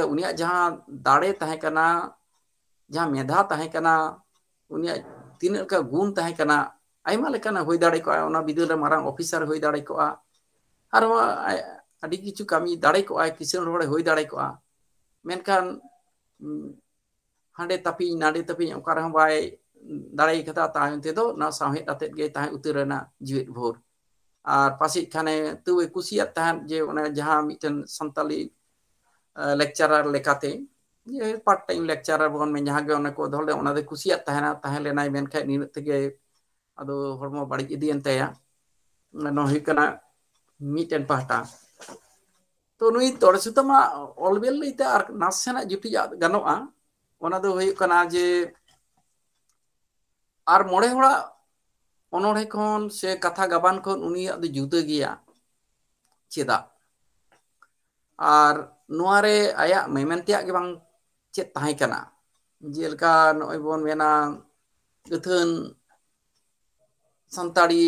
उनिया जहाँ दाड़े तहे कना जहाँ मेधा तहे कना उनिया तीन का गुण तहे कना आयमा लेकाना होई दाड़े को ओना बिदुल रे मारांग ऑफिसर होई दाड़े को किचु कमी दाड़ा किसान रोड़े हो दाड़ान हाँ तपी ना तपी बै दाड़ा उतर जीवे भोर और पास तुवे कुछ जे जहाँ मिट्टन सानी लेकिन पार्ट टाइम लेकिन बन में जहाँ दलने कुछ निगे अब हम बड़ी इदीन तेना पाहटा तो नुई तोड़ सुतमा ऑलवेल लेते आर जुटी गनोआ जे और मोड़े होड़ा ओनोड़े खन से कथा गबान खन उनिया जुदा गिया चेदा आर आया मेमेंतिया के बांग चेत ताहे कना जेलका गथन संताड़ी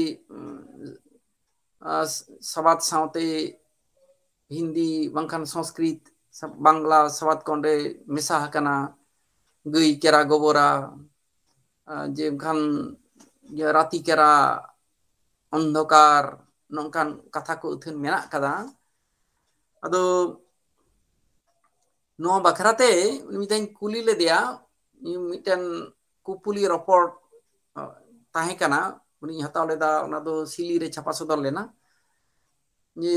साबात सावते हिंदी बांखान संस्कृत बांग्ला सवाद कोंडे मेसा हकना गई केरा गोबरा जे खान राती केरा अंधकार नौकान कथा को उथन मेना कदा अदो नो बखराते मिदाइन कुली ले दिया मिटन कुपुली रपोर्ट ताहे कना उनी हताव लेदा ओना दो सिली रे छापा सदर लेना ये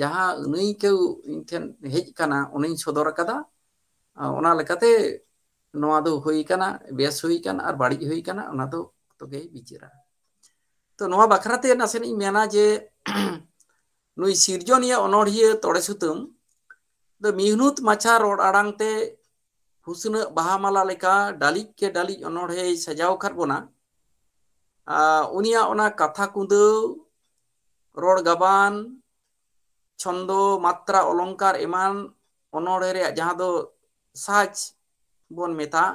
ᱡᱟᱦᱟᱸ ᱟᱹᱱᱟᱹᱭᱠᱟᱹᱣ ᱤᱧ ᱴᱷᱮᱱ ᱦᱮᱡ ᱠᱟᱱᱟ ᱚᱱᱟᱧ ᱥᱚᱫᱚᱨ ᱠᱟᱫᱟ ᱚᱱᱟ ᱞᱮᱠᱟᱛᱮ ᱱᱚᱣᱟ ᱫᱚ ᱦᱩᱭ ᱠᱟᱱᱟ ᱵᱮᱥ ᱦᱩᱭ ᱠᱟᱱᱟ ᱟᱨ ᱵᱟᱹᱲᱤᱡ ᱦᱩᱭ ᱠᱟᱱᱟ ᱚᱱᱟ ᱫᱚ ᱛᱚᱜᱮ ᱵᱤᱪᱟᱹᱨᱟ ᱛᱚ ᱱᱚᱣᱟ ᱵᱟᱠᱷᱨᱟᱛᱮ ᱱᱟᱥᱮᱱᱟᱜ ᱢᱮᱱᱟ ᱡᱮ ᱱᱩᱭ ᱥᱤᱨᱡᱚᱱᱤᱭᱟᱹ ᱚᱱᱚᱬᱦᱤᱭᱟᱹ ᱛᱚᱲᱮ ᱥᱩᱛᱟᱹᱢ ᱫᱚ ᱢᱤᱦᱱᱩᱛ ᱢᱟᱪᱷᱟ ᱨᱚᱲ ᱟᱲᱟᱝ ᱛᱮ ᱦᱩᱥᱱᱟᱹᱜ ᱵᱟᱦᱟ ᱢᱟᱞᱟ ᱞᱮᱠᱟ ᱰᱟᱹᱞᱤᱡ ᱠᱮ ᱰᱟᱹᱞᱤᱡ ᱚᱱᱚᱬᱦᱮ ᱥᱟᱡᱟᱣ ᱠᱟᱫ ᱵᱚᱱᱟ ᱩᱱᱤᱭᱟᱜ ᱚᱱᱟ ᱠᱟᱛᱷᱟ ᱠᱩᱸᱫᱟᱹᱣ ᱨᱚᱲ ᱜᱟᱵᱟᱱ ᱪᱷᱚᱱᱫᱚ ᱢᱟᱛᱨᱟ ᱚᱞᱚᱝᱠᱟᱨ ᱮᱢᱟᱱ ᱚᱱᱚᱲᱦᱮ ᱨᱮᱭᱟᱜ ᱡᱟᱦᱟᱸ ᱫᱚ ᱥᱟᱡᱽ ᱵᱚᱱ ᱢᱮᱛᱟᱜ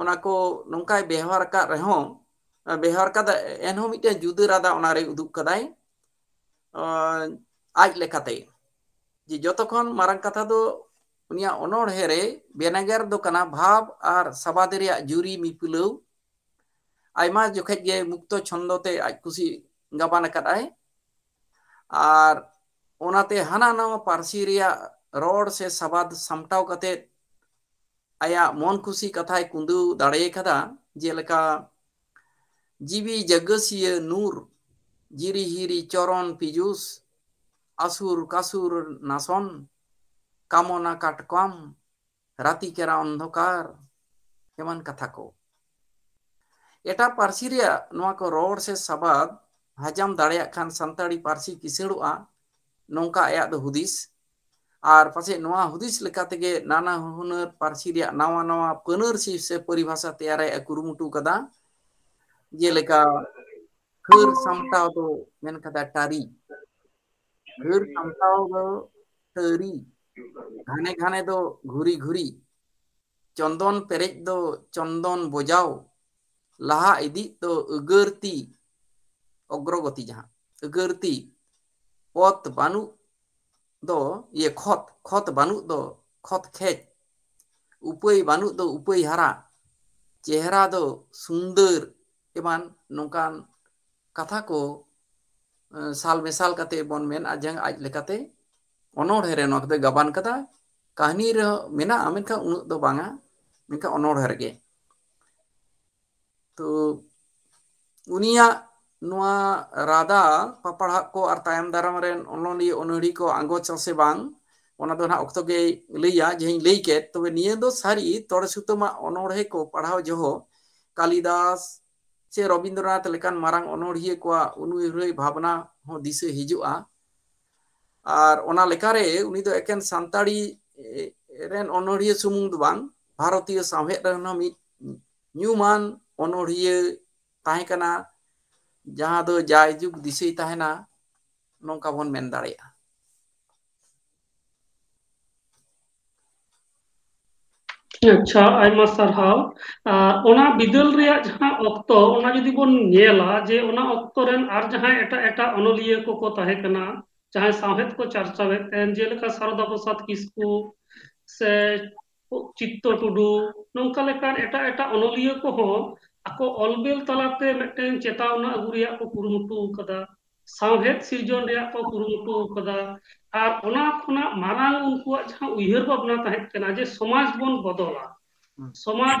ᱚᱱᱟ ᱠᱚ ᱱᱚᱝᱠᱟᱭ ᱵᱮᱣᱦᱟᱨ ᱟᱠᱟᱫ ᱨᱮᱦᱚᱸ ᱵᱮᱣᱦᱟᱨ ᱠᱟᱫᱟ ᱮᱱᱦᱚᱸ ᱢᱤᱫᱴᱮᱱ ᱡᱩᱫᱟᱹ ᱨᱟᱫᱟ ᱚᱱᱟᱨᱮ ᱩᱫᱩᱜ ᱠᱟᱫᱟᱭ ᱟᱡ ᱞᱮᱠᱟᱛᱮ ᱡᱮ ᱡᱚᱛᱚ ᱠᱷᱚᱱ ᱢᱟᱨᱟᱝ ᱠᱟᱛᱷᱟ ᱫᱚ ᱩᱱᱤᱭᱟᱜ ᱚᱱᱚᱲᱦᱮ ᱨᱮ ᱵᱮᱱᱟᱜᱟᱨ ᱫᱚ ᱠᱟᱱᱟ ᱵᱷᱟᱵᱽ ᱟᱨ ᱥᱟᱵᱟᱫ ᱨᱮᱭᱟᱜ ᱡᱩᱨᱤ ᱢᱤᱯᱤᱞᱟᱹᱣ ᱟᱭᱢᱟ ᱡᱚᱠᱷᱮᱡ ᱜᱮ ᱢᱩᱠᱛᱚ ᱪᱷᱚᱱᱫᱚ ᱛᱮ ᱟᱡ ᱠᱩᱥᱤ ᱜᱟᱵᱟᱱ ᱟᱠᱟᱫᱟᱭ ᱟᱨ ᱚᱱᱟᱛᱮ ᱦᱟᱱᱟ ᱱᱟᱣᱟ ᱯᱟᱹᱨᱥᱤ ᱨᱮᱭᱟᱜ ᱨᱚᱲ ᱥᱮ ᱥᱟᱵᱟᱫ ᱥᱟᱢᱴᱟᱣ ᱠᱟᱛᱮ ᱟᱭᱟᱜ ᱢᱚᱱ ᱠᱩᱥᱤ ᱠᱟᱛᱷᱟᱭ ᱠᱩᱸᱫᱟᱹᱣ ᱫᱟᱲᱮ ᱟᱠᱟᱫᱟ ᱡᱮᱞᱮᱠᱟ जीवी जगसिय नूर जिरी हिरी चरण पीजूस असुर कासुर नासन कामना काटकम राति केरा अंधकार एमन कथा को एटा पारसी रे नवा को रोड से सबाद हजाम दाड़िया खान संताड़ी पारसी किसड़ुआ नौका आया हुदीस और पाचे हुदीस नाना हुनर पार्सी नवा नवा पनरसी से परिभाषा तैयार कुरुटूका जेलका खर सामटाव तो टारी खर सामटाव टरी घने घने दो घुरी घुरी चंदन पेरेज दो चंदन बजाओ लहा इदी तो अगरती अग्रगति जहाँ अगरती ᱚᱛ ᱵᱟᱹᱱᱩᱜ ᱫᱚ ᱤᱭᱟᱹ ᱠᱷᱚᱛ ᱠᱷᱚᱛ ᱵᱟᱹᱱᱩᱜ ᱫᱚ ᱠᱷᱚᱛ ᱠᱷᱮᱡ ᱩᱯᱟᱹᱭ ᱵᱟᱹᱱᱩᱜ ᱫᱚ ᱩᱯᱟᱹᱭ ᱦᱟᱨᱟ ᱪᱮᱦᱨᱟ ᱫᱚ ᱥᱩᱱᱫᱚᱨ ᱮᱢᱟᱱ ᱱᱚᱝᱠᱟᱱ ᱠᱟᱛᱷᱟ ᱠᱚ ᱥᱟᱞ ᱢᱮᱥᱟᱞ ᱠᱟᱛᱮ ᱵᱚᱱ ᱢᱮᱱ ᱟᱡᱟᱝ ᱟᱡ ᱞᱮᱠᱟᱛᱮ ᱚᱱᱚᱬᱦᱮ ᱨᱮ ᱱᱚᱣᱟ ᱠᱚᱫᱚ ᱜᱟᱵᱟᱱ ᱠᱟᱫᱟ ᱠᱟᱹᱦᱱᱤ ᱨᱮ ᱢᱮᱱᱟᱜᱼᱟ ᱢᱮᱱᱠᱷᱟᱱ ᱩᱱᱟᱹᱜ ᱫᱚ ᱵᱟᱝᱟ ᱢᱮᱱᱠᱷᱟᱱ ᱚᱱᱚᱬᱦᱮ ᱨᱮᱜᱮ ᱛᱚ ᱩᱱᱤᱭᱟᱜ ᱱᱚᱣᱟ ᱨᱟᱫᱟ ᱯᱟᱯᱟᱲᱦᱟᱜ ᱠᱚ ᱟᱨ ᱛᱟᱭᱚᱢ ᱫᱟᱨᱟᱢ ᱨᱮᱱ ᱚᱱᱚᱞᱤᱭᱟᱹ ᱚᱱᱚᱲᱦᱤ ᱠᱚ ᱟᱸᱜᱚᱪᱟ ᱥᱮ ᱵᱟᱝ ᱚᱱᱟ ᱫᱚ ᱱᱟᱦᱟᱜ ᱚᱠᱛᱚ ᱜᱮᱭ ᱞᱟᱹᱭᱟ ᱡᱮᱧ ᱞᱟᱹᱭ ᱠᱮᱫ ᱛᱚᱵᱮ ᱱᱤᱭᱟᱹ ᱫᱚ ᱥᱟᱹᱨᱤ ᱛᱚᱲᱮ ᱥᱩᱛᱟᱹᱢᱟ ᱚᱱᱚᱲᱦᱮ ᱠᱚ ᱯᱟᱲᱦᱟᱣ ᱡᱚᱦᱚᱜ ᱠᱟᱞᱤᱫᱟᱥ ᱥᱮ ᱨᱚᱵᱤᱱᱫᱨᱚᱱᱟᱛᱷ ᱞᱮᱠᱟᱱ ᱢᱟᱨᱟᱝ ᱚᱱᱚᱲᱦᱤᱭᱟᱹ ᱠᱚᱣᱟᱜ ᱩᱱᱩᱭᱦᱟᱹᱨ ᱵᱷᱟᱵᱽᱱᱟ ᱦᱚᱸ ᱫᱤᱥᱟᱹ ᱦᱤᱡᱩᱜᱼᱟ ᱟᱨ ᱚᱱᱟ ᱞᱮᱠᱟᱨᱮ ᱩᱱᱤ ᱫᱚ ᱮᱠᱮᱱ ᱥᱟᱱᱛᱟᱲᱤ ᱨᱮᱱ ᱚᱱᱚᱲᱦᱤᱭᱟᱹ ᱥᱩᱢᱩᱝ ᱫᱚ ᱵᱟᱝ ᱵᱷᱟᱨᱚᱛᱤᱭᱚ ᱥᱟᱶᱦᱮᱫ ᱨᱮᱱ ᱦᱚᱸ ᱢᱤᱫ ᱧᱩᱢᱟᱱ ᱚᱱᱚᱲᱦᱤᱭᱟᱹ ᱛᱟᱦᱮᱸ ᱠᱟᱱᱟ जहाँ दो जायजुग दिशे तहना नौका बन मेन दाड़िया अच्छा आयमा सरहाव ओना बिदल रिया जहाँ वक्त ओना यदि बन नियला जे ओना अक्तो रेन आर जहाँ एटा एटा अनलिये को को तहे कना जहाँ साहित को चर्चा वे तेन जे लेका सरदा साथ किसको से चित्तो टुडू नौका लेकर एटा एटा अनलिये को हो ᱟᱠᱚ ᱚᱞᱵᱮᱞ ᱛᱟᱞᱟᱛᱮ ᱢᱤᱫᱴᱮᱱ ᱪᱮᱛᱟᱣᱱᱟ ᱟᱹᱜᱩ ᱨᱮᱭᱟᱜ ᱠᱚ ᱠᱩᱨᱩᱢᱩᱴᱩ ᱟᱠᱟᱫᱟ ᱥᱟᱶᱦᱮᱫ ᱥᱤᱨᱡᱚᱱ ᱨᱮᱭᱟᱜ ᱠᱚ ᱠᱩᱨᱩᱢᱩᱴᱩ ᱟᱠᱟᱫᱟ ᱟᱨ ᱚᱱᱟ ᱠᱷᱚᱱᱟᱜ ᱢᱟᱨᱟᱝ ᱩᱱᱠᱩᱣᱟᱜ ᱡᱟᱦᱟᱸ ᱩᱭᱦᱟᱹᱨ ᱵᱷᱟᱵᱱᱟ ᱛᱟᱦᱮᱸ ᱠᱟᱱᱟ ᱡᱮ ᱥᱚᱢᱟᱡ ᱵᱚᱱ ᱵᱚᱫᱚᱞᱟ ᱥᱚᱢᱟᱡ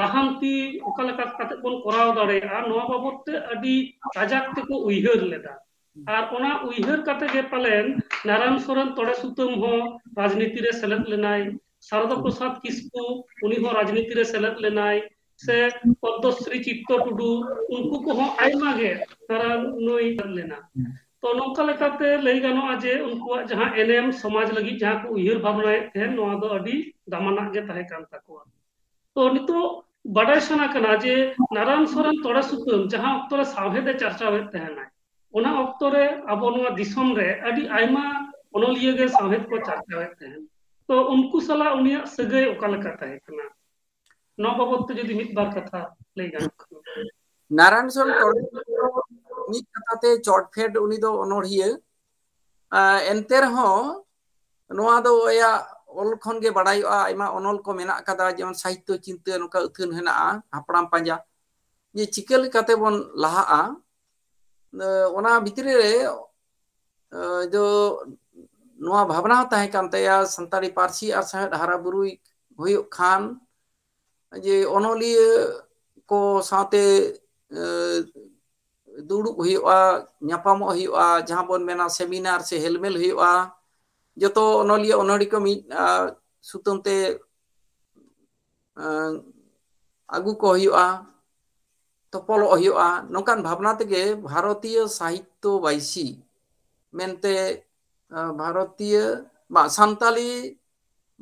ᱞᱟᱦᱟᱱᱛᱤ ᱚᱠᱟ ᱞᱮᱠᱟ ᱠᱟᱛᱮ ᱵᱚᱱ ᱠᱚᱨᱟᱣ ᱫᱟᱲᱮᱭᱟᱜᱼᱟ ᱱᱚᱣᱟ ᱵᱟᱵᱚᱫ ᱛᱮ ᱟᱹᱰᱤ ᱠᱟᱡᱟᱠ ᱛᱮᱠᱚ ᱩᱭᱦᱟᱹᱨ ᱞᱮᱫᱟ ᱟᱨ ᱚᱱᱟ ᱩᱭᱦᱟᱹᱨ ᱠᱟᱛᱮ ᱜᱮ ᱯᱟᱞᱮᱱ ᱱᱟᱨᱟᱭᱚᱱ ᱥᱚᱨᱮᱱ ᱛᱚᱲᱮ ᱥᱩᱛᱟᱹᱢ ᱦᱚᱸ ᱨᱟᱡᱽᱱᱤᱛᱤ ᱨᱮ ᱥᱮᱞᱮᱫ ᱞᱮᱱᱟᱭ ᱥᱟᱨᱚᱫᱟ ᱯᱨᱚᱥᱟᱫ ᱠᱤᱥᱠᱩ ᱩᱱᱤ ᱦᱚᱸ ᱨᱟᱡᱽᱱᱤᱛᱤ ᱨᱮ ᱥᱮᱞᱮᱫ ᱞᱮᱱᱟᱭ ᱥᱮ ᱯᱚᱫᱽᱢᱚᱥᱨী ᱪᱤᱛᱛᱚ ᱴᱩᱰᱩ ᱩᱱᱠᱩ ᱠᱚᱦᱚᱸ ᱟᱭᱢᱟ ᱜᱮ ᱱᱟᱨᱟᱭᱚᱱ ᱱᱩᱭ ᱞᱮᱱᱟ ᱛᱚ ᱱᱚᱝᱠᱟ ᱞᱮᱠᱟᱛᱮ ᱞᱟᱹᱭ ᱜᱟᱱᱚᱜᱼᱟ ᱡᱮ ᱩᱱᱠᱩᱣᱟᱜ ᱡᱟᱦᱟᱸ ᱮᱱᱮᱢ ᱥᱚᱢᱟᱡ ᱞᱟᱹᱜᱤᱫ ᱡᱟᱦᱟᱸ ᱠᱚ ᱩᱭᱦᱟᱹᱨ ᱵᱷᱟᱵᱱᱟᱭᱮᱫ ᱛᱟᱦᱮᱸᱱ ᱱᱚᱣᱟ ᱫᱚ ᱟᱹᱰᱤ ᱫᱟᱢᱟᱱᱟᱜ ᱜᱮ ᱛᱟᱦᱮᱸ ᱠᱟᱱ ᱛᱟᱠᱚᱣᱟ ᱛᱚ ᱱᱤᱛᱚᱜ ᱵᱟᱰᱟᱭ ᱥᱟᱱᱟ ᱠᱟᱱᱟ ᱡᱮ ᱱᱟᱨᱟᱭᱚᱱ ᱥᱚᱨᱮᱱ ᱛᱚᱲᱮ ᱥᱩᱛᱟᱹᱢ ᱡᱟᱦᱟᱸ ᱚᱠᱛᱚ ᱨᱮ ᱥᱟᱶᱦᱮᱫ ᱮ ᱪᱟᱨᱪᱟᱣᱮᱫ ᱛᱟᱦᱮᱱᱟᱭ ᱚᱱᱟ ᱚᱠᱛᱚ ᱨᱮ ᱟᱵᱚ ᱱᱚᱣᱟ ᱫᱤᱥᱚᱢ ᱨᱮ ᱟᱹᱰᱤ ᱟᱭᱢᱟ ᱚᱱᱚᱞᱤᱭᱟᱹ ᱜᱮ ᱥᱟᱶᱦᱮᱫ ᱠᱚ ᱪᱟᱨᱪᱟᱣᱮᱫ ᱛᱟᱦᱮᱱ ᱛᱚ ᱩᱱᱠᱩ ᱥᱟᱞᱟᱜ ᱩᱱᱤᱭᱟᱜ ᱥᱟᱹᱜᱟᱹᱭ ᱚᱠᱟ ᱞᱮᱠᱟ ᱛᱟᱦᱮᱸ ᱠᱟᱱᱟ নবাবত্ব যদি মিথবার কথা ᱱᱟᱨᱟᱱ ᱥᱚᱱ ᱢᱤᱫ ᱠᱟᱛᱷᱟᱛᱮ ᱪᱚᱴᱯᱷᱮᱰ ᱩᱱᱤ ᱫᱚ ᱚᱱᱚᱲᱦᱤᱭᱟᱹ ᱮᱱᱛᱮ ᱨᱮᱦᱚᱸ ᱱᱚᱣᱟ ᱫᱚ ᱟᱭᱟᱜ ᱚᱞ ᱠᱷᱚᱱ ᱜᱮ ᱵᱟᱰᱟᱭᱚᱜᱼᱟ ᱟᱭᱢᱟ ᱚᱱᱚᱞ ᱠᱚ ᱢᱮᱱᱟᱜ ᱟᱠᱟᱫᱟ ᱡᱮᱢᱚᱱ ᱥᱟᱦᱤᱛᱛᱚ ᱪᱤᱱᱛᱟᱹ ᱱᱚᱝᱠᱟ ᱩᱛᱷᱟᱹᱱ ᱦᱮᱱᱟᱜᱼᱟ ᱦᱟᱯᱲᱟᱢ ᱯᱟᱸᱡᱟ ᱡᱮ ᱪᱤᱠᱟᱹ ᱞᱮᱠᱟᱛᱮ ᱵᱚᱱ ᱞᱟᱦᱟᱜᱼᱟ ᱚᱱᱟ ᱵᱷᱤᱛᱨᱤ ᱨᱮ ᱫᱚ ᱱᱚᱣᱟ ᱵᱷᱟᱵᱽᱱᱟ ᱦᱚᱸ ᱛᱟᱦᱮᱸ ᱠᱟᱱ ᱛᱟᱭᱟ ᱥᱟᱱᱛᱟᱲᱤ ᱯᱟᱹᱨᱥᱤ ᱟᱨ ᱥᱟᱶᱦᱮᱫ ᱦᱟᱨᱟ ᱵᱩᱨᱩᱭ ᱦᱩᱭᱩᱜ ᱠᱷᱟᱱ ᱡᱮ ᱚᱱᱚᱞᱤᱭᱟᱹ ᱠᱚ ᱥᱟᱶᱛᱮ ᱫᱩᱲᱩᱵ ᱦᱩᱭᱩᱜᱼᱟ ᱧᱟᱯᱟᱢᱚᱜ ᱦᱩᱭᱩᱜᱼᱟ ᱡᱟᱦᱟᱸ ᱵᱚᱱ ᱢᱮᱱᱟ ᱥᱮᱢᱤᱱᱟᱨ ᱥᱮ ᱦᱮᱞᱢᱮᱞ ᱦᱩᱭᱩᱜᱼᱟ ᱡᱚᱛᱚ ᱚᱱᱚᱞᱤᱭᱟᱹ ᱚᱱᱚᱲᱦᱤ ᱠᱚ ᱢᱤᱫ ᱥᱩᱛᱟᱹᱢ ᱛᱮ ᱟᱹᱜᱩ ᱠᱚ ᱦᱩᱭᱩᱜᱼᱟ ᱛᱚᱯᱚᱞᱚᱜ ᱦᱩᱭᱩᱜᱼᱟ ᱱᱚᱝᱠᱟᱱ ᱵᱷᱟᱵᱽᱱᱟ ᱛᱮᱜᱮ ᱵᱷᱟᱨᱚᱛᱤᱭᱚ ᱥᱟᱦᱤᱛᱛᱚ ᱵᱟᱭᱥᱤ ᱢᱮᱱᱛᱮ ᱵᱷᱟᱨᱚᱛᱤᱭᱚ ᱵᱟ ᱥᱟᱱᱛᱟᱞᱤ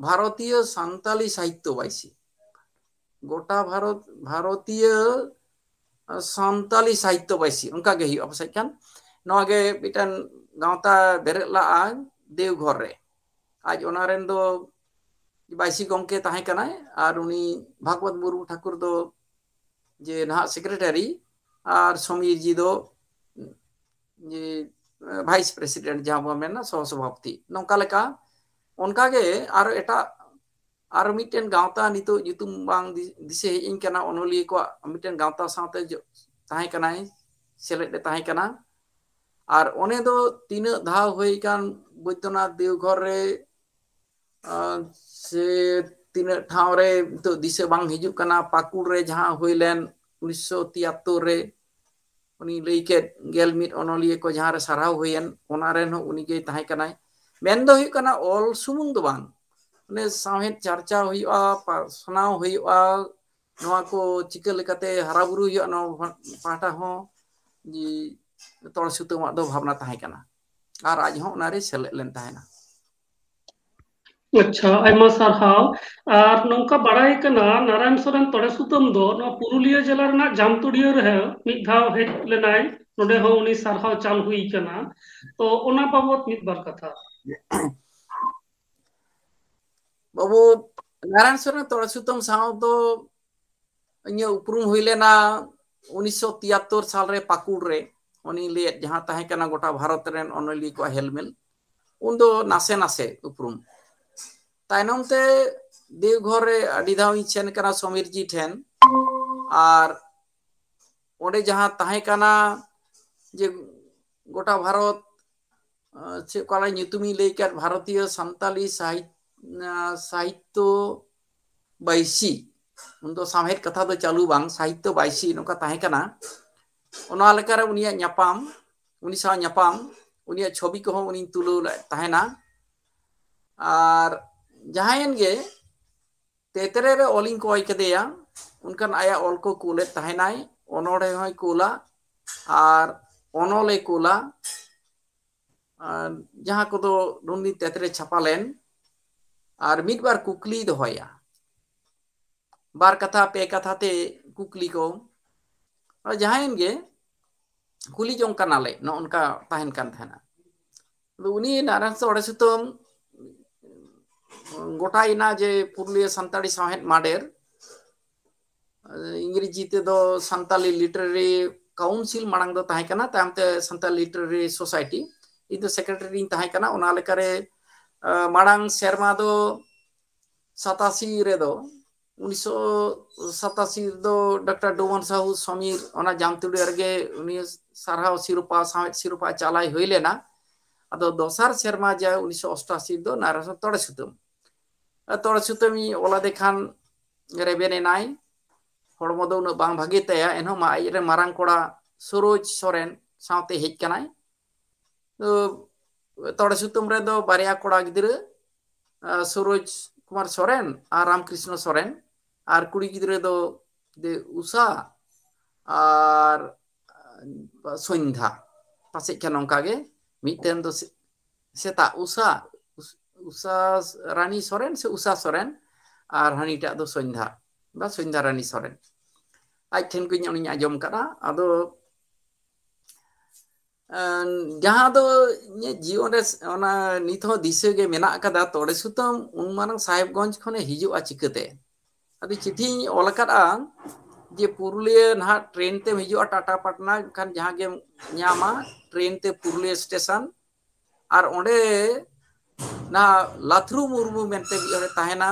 ᱵᱷᱟᱨᱚᱛᱤᱭᱚ ᱥᱟᱱᱛᱟᱞᱤ ᱥᱟᱦᱤᱛᱛᱚ ᱵᱟᱭᱥᱤ ᱜᱚᱴᱟ ᱵᱷᱟᱨᱚᱛ ᱵᱷᱟᱨᱚᱛᱤᱭᱚ ᱥᱟᱱᱛᱟᱞᱤ ᱥᱟᱦᱤᱛᱛᱚ ᱵᱟᱭᱥᱤ ᱚᱱᱠᱟ ᱜᱮ ᱦᱩᱭᱩᱜᱼᱟ ᱯᱟᱥᱮᱡ ᱠᱷᱟᱱ ᱱᱚᱣᱟ ᱜᱮ ᱢᱤᱫᱴᱟᱱ ᱜᱟᱶᱛᱟ ᱵᱮᱨᱮᱫ ᱞᱟᱜᱼᱟ ᱫᱮᱣᱜᱷᱚᱨ ᱨᱮ ᱟᱡ ᱚᱱᱟ ᱨᱮᱱ ᱫᱚ बाइसी गमके और उनी भागवत मुर्मू ठाकुर दो जे नहा सेक्रेटरी और समीर जी दो जे भाइस प्रेसिडेंट जहाँ बो मेना सहसभापति नौका लेका उनका गे और एटा ᱟᱨ ᱮᱴᱟᱜ ᱟᱨ ᱢᱤᱫᱴᱮᱱ ᱜᱟᱶᱛᱟ ᱱᱤᱛᱚᱜ ᱧᱩᱛᱩᱢ ᱵᱟᱝ ᱫᱤᱥᱟᱹ ᱦᱮᱡ ᱤᱧ ᱠᱟᱱᱟ ᱚᱱᱚᱞᱤᱭᱟᱹ ᱠᱚᱣᱟᱜ ᱢᱤᱫᱴᱮᱱ ᱜᱟᱶᱛᱟ ᱥᱟᱶᱛᱮ ᱛᱟᱦᱮᱸ ᱠᱟᱱᱟᱭ ᱥᱮᱞᱮᱫ ᱮ ᱛᱟᱦᱮᱸ ᱠᱟᱱᱟ ᱟᱨ ᱚᱱᱮ ᱫᱚ ᱛᱤᱱᱟᱹᱜ ᱫᱷᱟᱣ ᱦᱩᱭ ᱟᱠᱟᱱ ᱵᱳᱭᱫᱚᱱᱟᱛᱷ ᱫᱮᱣᱜᱷᱚᱨ ᱨᱮ ᱥᱮ ᱛᱤᱱᱟᱹᱜ ᱴᱷᱟᱶ ᱨᱮ ᱱᱤᱛᱚᱜ ᱫᱤᱥᱟᱹ ᱵᱟᱝ ᱦᱤᱡᱩᱜ ᱠᱟᱱᱟ ᱯᱟᱹᱠᱩᱲ ᱨᱮ ᱡᱟᱦᱟᱸ ᱦᱩᱭ ᱞᱮᱱ ᱩᱱᱤᱥᱥᱚ ᱛᱤᱭᱟᱛᱛᱳᱨ ᱨᱮ ᱩᱱᱤ ᱞᱟᱹᱭ ᱠᱮᱫ ᱜᱮᱞ ᱢᱤᱫ ᱚᱱᱚᱞᱤᱭᱟᱹ ᱠᱚ ᱡᱟᱦᱟᱸ ᱨᱮ ᱥᱟᱨᱦᱟᱣ ᱦᱩᱭᱮᱱ ᱚᱱᱟ ᱨᱮᱱ ᱦᱚᱸ ᱩᱱᱤᱜᱮ ᱛᱟᱦᱮᱸ ᱠᱟᱱᱟᱭ ᱢᱮᱱ ᱫᱚ ᱦᱩᱭᱩᱜ ᱠᱟᱱᱟ ᱚᱞ ᱥᱩᱢᱩᱝ ᱫᱚ ᱵᱟᱝ ᱚᱱᱮ ᱥᱟᱶᱦᱮᱫ ᱪᱟᱨᱪᱟᱣ ᱦᱩᱭᱩᱜᱼᱟ ᱯᱟᱥᱱᱟᱣ ᱦᱩᱭᱩᱜᱼᱟ ᱱᱚᱣᱟ ᱠᱚ ᱪᱤᱠᱟᱹ ᱞᱮᱠᱟᱛᱮ ᱦᱟᱨᱟ ᱵᱩᱨᱩ ᱦᱩᱭᱩᱜᱼᱟ ᱱᱚᱣᱟ ᱯᱟᱦᱴᱟ ᱦᱚᱸ ᱡᱮ ᱛᱚᱲ ᱥᱩᱛᱟᱹᱢᱟᱜ ᱫᱚ ᱵᱷᱟᱵᱽᱱᱟ ᱛᱟᱦᱮᱸ ᱠᱟᱱᱟ ᱟᱨ ᱟᱡ ᱦᱚᱸ ᱚᱱᱟᱨᱮ ᱥᱮᱞᱮᱫ ᱞᱮᱱ ᱛᱟᱦᱮᱱᱟ ᱟᱪᱪᱷᱟ ᱟᱭᱢᱟ ᱥᱟᱨᱦᱟᱣ ᱟᱨ ᱱᱚᱝᱠᱟ ᱵᱟᱲᱟᱭ ᱠᱟᱱᱟ ᱱᱟᱨᱟᱭᱚᱱ ᱥᱚᱨᱮᱱ ᱛᱚᱲᱮ ᱥᱩᱛᱟᱹᱢ ᱫᱚ ᱱᱚᱣᱟ ᱯᱩᱨᱩᱞᱤᱭᱟᱹ ᱡᱮᱞᱟ ᱨᱮᱱᱟᱜ ᱡᱟᱢᱛᱩᱲᱤᱭᱟᱹ ᱨᱮ ᱢᱤᱫ ᱫᱷᱟᱣ ᱦᱮᱡ ᱞᱮᱱᱟᱭ ᱱᱚᱰᱮ ᱦᱚᱸ ᱩᱱᱤ ᱥᱟᱨᱦᱟᱣ ᱪᱟᱞ ᱦᱩᱭ ᱠᱟᱱᱟ ᱛᱚ ᱚᱱᱟ ᱵᱟᱵᱚᱫ ᱢᱤᱫ ᱵᱟᱨ બાબુ નારાયણ સ્વરના તળસુતમ સાવ તો અહીંયા ઉપરૂમ હોઈ લેના ઉનિસો તિયાત્તર સાલ રે પાકુડ રે ઉની લે જહાં તાહે કેના ગોટા ભારત રેન ઓનલી કો હેલમેલ ઉન દો નાસે નાસે ઉપરૂમ તાયનમ તે દેવઘર રે અડી ધાવ ઈ ચેન કરા સમીરજી ઠેન આર ઓડે જહાં તાહે કાના જે ગોટા ભારત ᱪᱮᱫ ᱠᱚ ᱞᱟᱹᱭ ᱧᱩᱛᱩᱢᱤᱧ ᱞᱟᱹᱭ ᱠᱮᱫ ᱵᱷᱟᱨᱚᱛᱤᱭᱚ ᱥᱟᱱᱛᱟᱞᱤ ᱥᱟᱦᱤᱛ ᱥᱟᱦᱤᱛᱛᱚ ᱵᱟᱭᱥᱤ ᱩᱱᱫᱚ ᱥᱟᱶᱦᱮᱫ ᱠᱟᱛᱷᱟ ᱫᱚ ᱪᱟᱹᱞᱩ ᱵᱟᱝ ᱥᱟᱦᱤᱛᱛᱚ ᱵᱟᱭᱥᱤ ᱱᱚᱝᱠᱟ ᱛᱟᱦᱮᱸ ᱠᱟᱱᱟ ᱚᱱᱟ ᱞᱮᱠᱟᱨᱮ ᱩᱱᱤᱭᱟᱜ ᱧᱟᱯᱟᱢ ᱩᱱᱤ ᱥᱟᱶ ᱧᱟᱯᱟᱢ ᱩᱱᱤᱭᱟᱜ ᱪᱷᱚᱵᱤ ᱠᱚᱦᱚᱸ ᱩᱱᱤᱧ ᱛᱩᱞᱟᱹᱣ ᱞᱮᱫ ᱛᱟᱦᱮᱱᱟ ᱟᱨ ᱡᱟᱦᱟᱸᱭᱮᱱ ᱜᱮ ᱛᱮᱛᱨᱮ ᱨᱮ ᱚᱞᱤᱧ ᱠᱚᱭ ᱠᱮᱫᱮᱭᱟ ᱩᱱᱠᱟᱱ ᱟᱭᱟᱜ ᱚᱞ ᱠᱚ ᱠᱩᱞᱮᱫ ᱛᱟᱦᱮᱱᱟᱭ ᱚᱱᱚᱲᱦᱮ ᱦᱚᱸᱭ ᱠᱩᱞᱟ ᱟᱨ ᱚᱱᱚᱞᱮ ᱠᱩᱞᱟ ᱡᱟᱦᱟᱸ ᱠᱚᱫᱚ ᱱᱩᱱᱫᱤᱱ ᱛᱮᱛᱨᱮ ᱪᱷᱟᱯᱟ ᱞᱮᱱ मिड बार कथा पे को जहाँ कुली जों कान थना उनी सोड़े सुतम गोटाइना जे पुरुलिया संताड़ी साहेद माडेर इंग्रेजी ते दो संताली लिटरेरी काउंसिल मांग दो ताहे कना तामते संताल लिटरेरी सोसाइटी इन सेक्रेटरी ताहे कना ओना लेकारे ᱢᱟᱲᱟᱝ ᱥᱮᱨᱢᱟ ᱫᱚ ᱥᱟᱛᱟᱥᱤ ᱨᱮᱫᱚ ᱩᱱᱤᱥᱥᱚ ᱥᱟᱛᱟᱥᱤ ᱨᱮᱫᱚ ᱰᱟᱠᱛᱟᱨ ᱰᱩᱢᱟᱱ ᱥᱟᱦᱩ ᱥᱚᱢᱤᱨ ᱚᱱᱟ ᱡᱟᱢᱛᱩᱲᱤ ᱨᱮᱜᱮ ᱩᱱᱤ ᱥᱟᱨᱦᱟᱣ ᱥᱤᱨᱯᱟ ᱥᱟᱶᱦᱮᱫ ᱥᱤᱨᱯᱟ ᱪᱟᱞᱟᱭ ᱦᱩᱭ ᱞᱮᱱᱟ ᱟᱫᱚ ᱫᱚᱥᱟᱨ ᱥᱮᱨᱢᱟ ᱡᱟ ᱩᱱᱤᱥᱥᱚ ᱚᱥᱴᱟᱥᱤ ᱨᱮᱫᱚ ᱱᱟᱨᱟᱥᱚᱱ ᱛᱚᱲᱮ ᱥᱩᱛᱟᱹᱢ ᱛᱚᱲᱮ ᱥᱩᱛᱟᱹᱢᱤᱧ ᱚᱞᱟᱫᱮ ᱠᱷᱟᱱ ᱨᱮᱵᱮᱱ ᱮᱱᱟᱭ ᱦᱚᱲᱢᱚ ᱫᱚ ᱩᱱᱟᱹᱜ ᱵᱟᱝ ᱵᱷᱟᱜᱮ ᱛᱟᱭᱟ ᱮᱱᱦᱚᱸ ᱢᱟ ᱟᱡᱨᱮᱱ ᱢᱟᱨᱟᱝ ᱠᱚᱲᱟ ᱥᱩᱨᱚᱡ ᱥᱚᱨᱮᱱ ᱥᱟᱶᱛᱮ ᱦᱮᱡ ᱠᱟᱱᱟᱭ ᱛᱚ ᱛᱚᱲᱮᱥᱩᱛᱟᱹᱢ ᱨᱮᱫᱚ ᱵᱟᱨᱭᱟ ᱠᱚᱲᱟ ᱜᱤᱫᱽᱨᱟᱹ ᱥᱩᱨᱚᱡ ᱠᱩᱢᱟᱨ ᱥᱚᱨᱮᱱ ᱟᱨ ᱨᱟᱢᱠᱨᱤᱥᱱᱚ ᱥᱚᱨᱮᱱ ᱟᱨ ᱠᱩᱲᱤ ᱜᱤᱫᱽᱨᱟᱹ ᱫᱚ ᱩᱥᱟ ᱟᱨ ᱥᱚᱱধ্যᱟ ᱯᱟᱥᱮᱡ ᱠᱷᱟᱱ ᱚᱱᱠᱟᱜᱮ ᱢᱤᱫᱴᱮᱱ ᱫᱚ ᱥᱮᱛᱟᱜ ᱩᱥᱟ ᱩᱥᱟ ᱨᱟᱱᱤ ᱥᱚᱨᱮᱱ ᱥᱮ ᱩᱥᱟ ᱥᱚᱨᱮᱱ ᱟᱨ ᱦᱟᱹᱱᱤᱴᱟᱜ ᱫᱚ ᱥᱚᱱধ্যᱟ ᱵᱟ ᱥᱚᱱধ্যᱟ ᱨᱟᱱᱤ ᱥᱚᱨᱮᱱ ᱟᱡ ᱴᱷᱮᱱ ᱠᱷᱚᱱ ᱚᱱᱟᱧ ᱟᱸᱡᱚᱢ ᱠᱟᱜᱼᱟ ᱟᱫᱚ जहाँ दो जीवन नित दिशा के मेना तोड़े सुतम उन मारंग साहेबगंज खने हिजुआ चिकाते अभी चिठी ओलकड़ा जे पुरुलिया ना ट्रेन ते हिजुआ टाटा पटना खान जहाँ के नामा ट्रेन ते पुरुलिया स्टेशन और ओंडे ना लाथरू मुर्मू मेनते तहना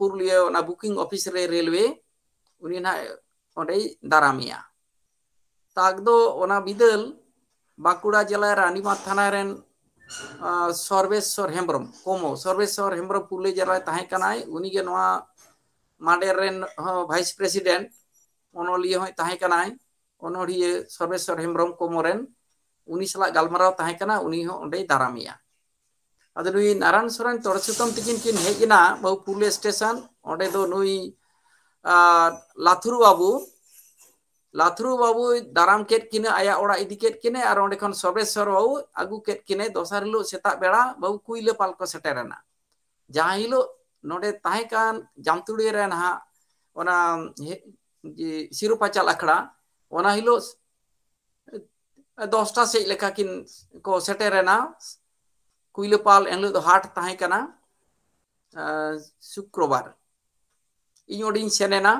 पुरुलिया ना बुकिंग ऑफ़िस रे रेलवे उनी ना ओंडे दारामिया ताक दो ओना बिदल बाकुड़ा जिला रानीमात थाना रेन सर्वेश्वर हेम्ब्रम कोमो सर्वेश्वर हेम्ब्रम पुरुलिया जिला ताहे कनाय उनी गे नोआ माडेर रेन वाइस प्रेसिडेंट ओनोलिया होय ताहे कनाय ओनोलिया सर्वेश्वर हेम्ब्रम कोमो रेन उनी सला गालमाराव ताहे कना उनी हो ओंडे दारामिया अद नुई नारायण सोरेन तोड़सुतम तकिन किन हेजना बहु पुलिस स्टेशन ओंडे दो नुई लाथुरु बाबू लाथुरु बाबू दाराम केट किने आया ओड़ा इदी केट किने और ओंडे खन सबेश्वर बाबू आगु केट किने दोसर हिलो सेता बेड़ा बहु कुइले पाल को सेटेरना जहां हिलो नोडे ताहे कान जामतुड़ी रे ना ओना सिरुपाचाल अखड़ा ओना हिलो दसटा से लेखा किन को सेटेरना कुइलपाल एनलो दो हाट ताहे कना शुक्रवार इन ओडिन सेनेना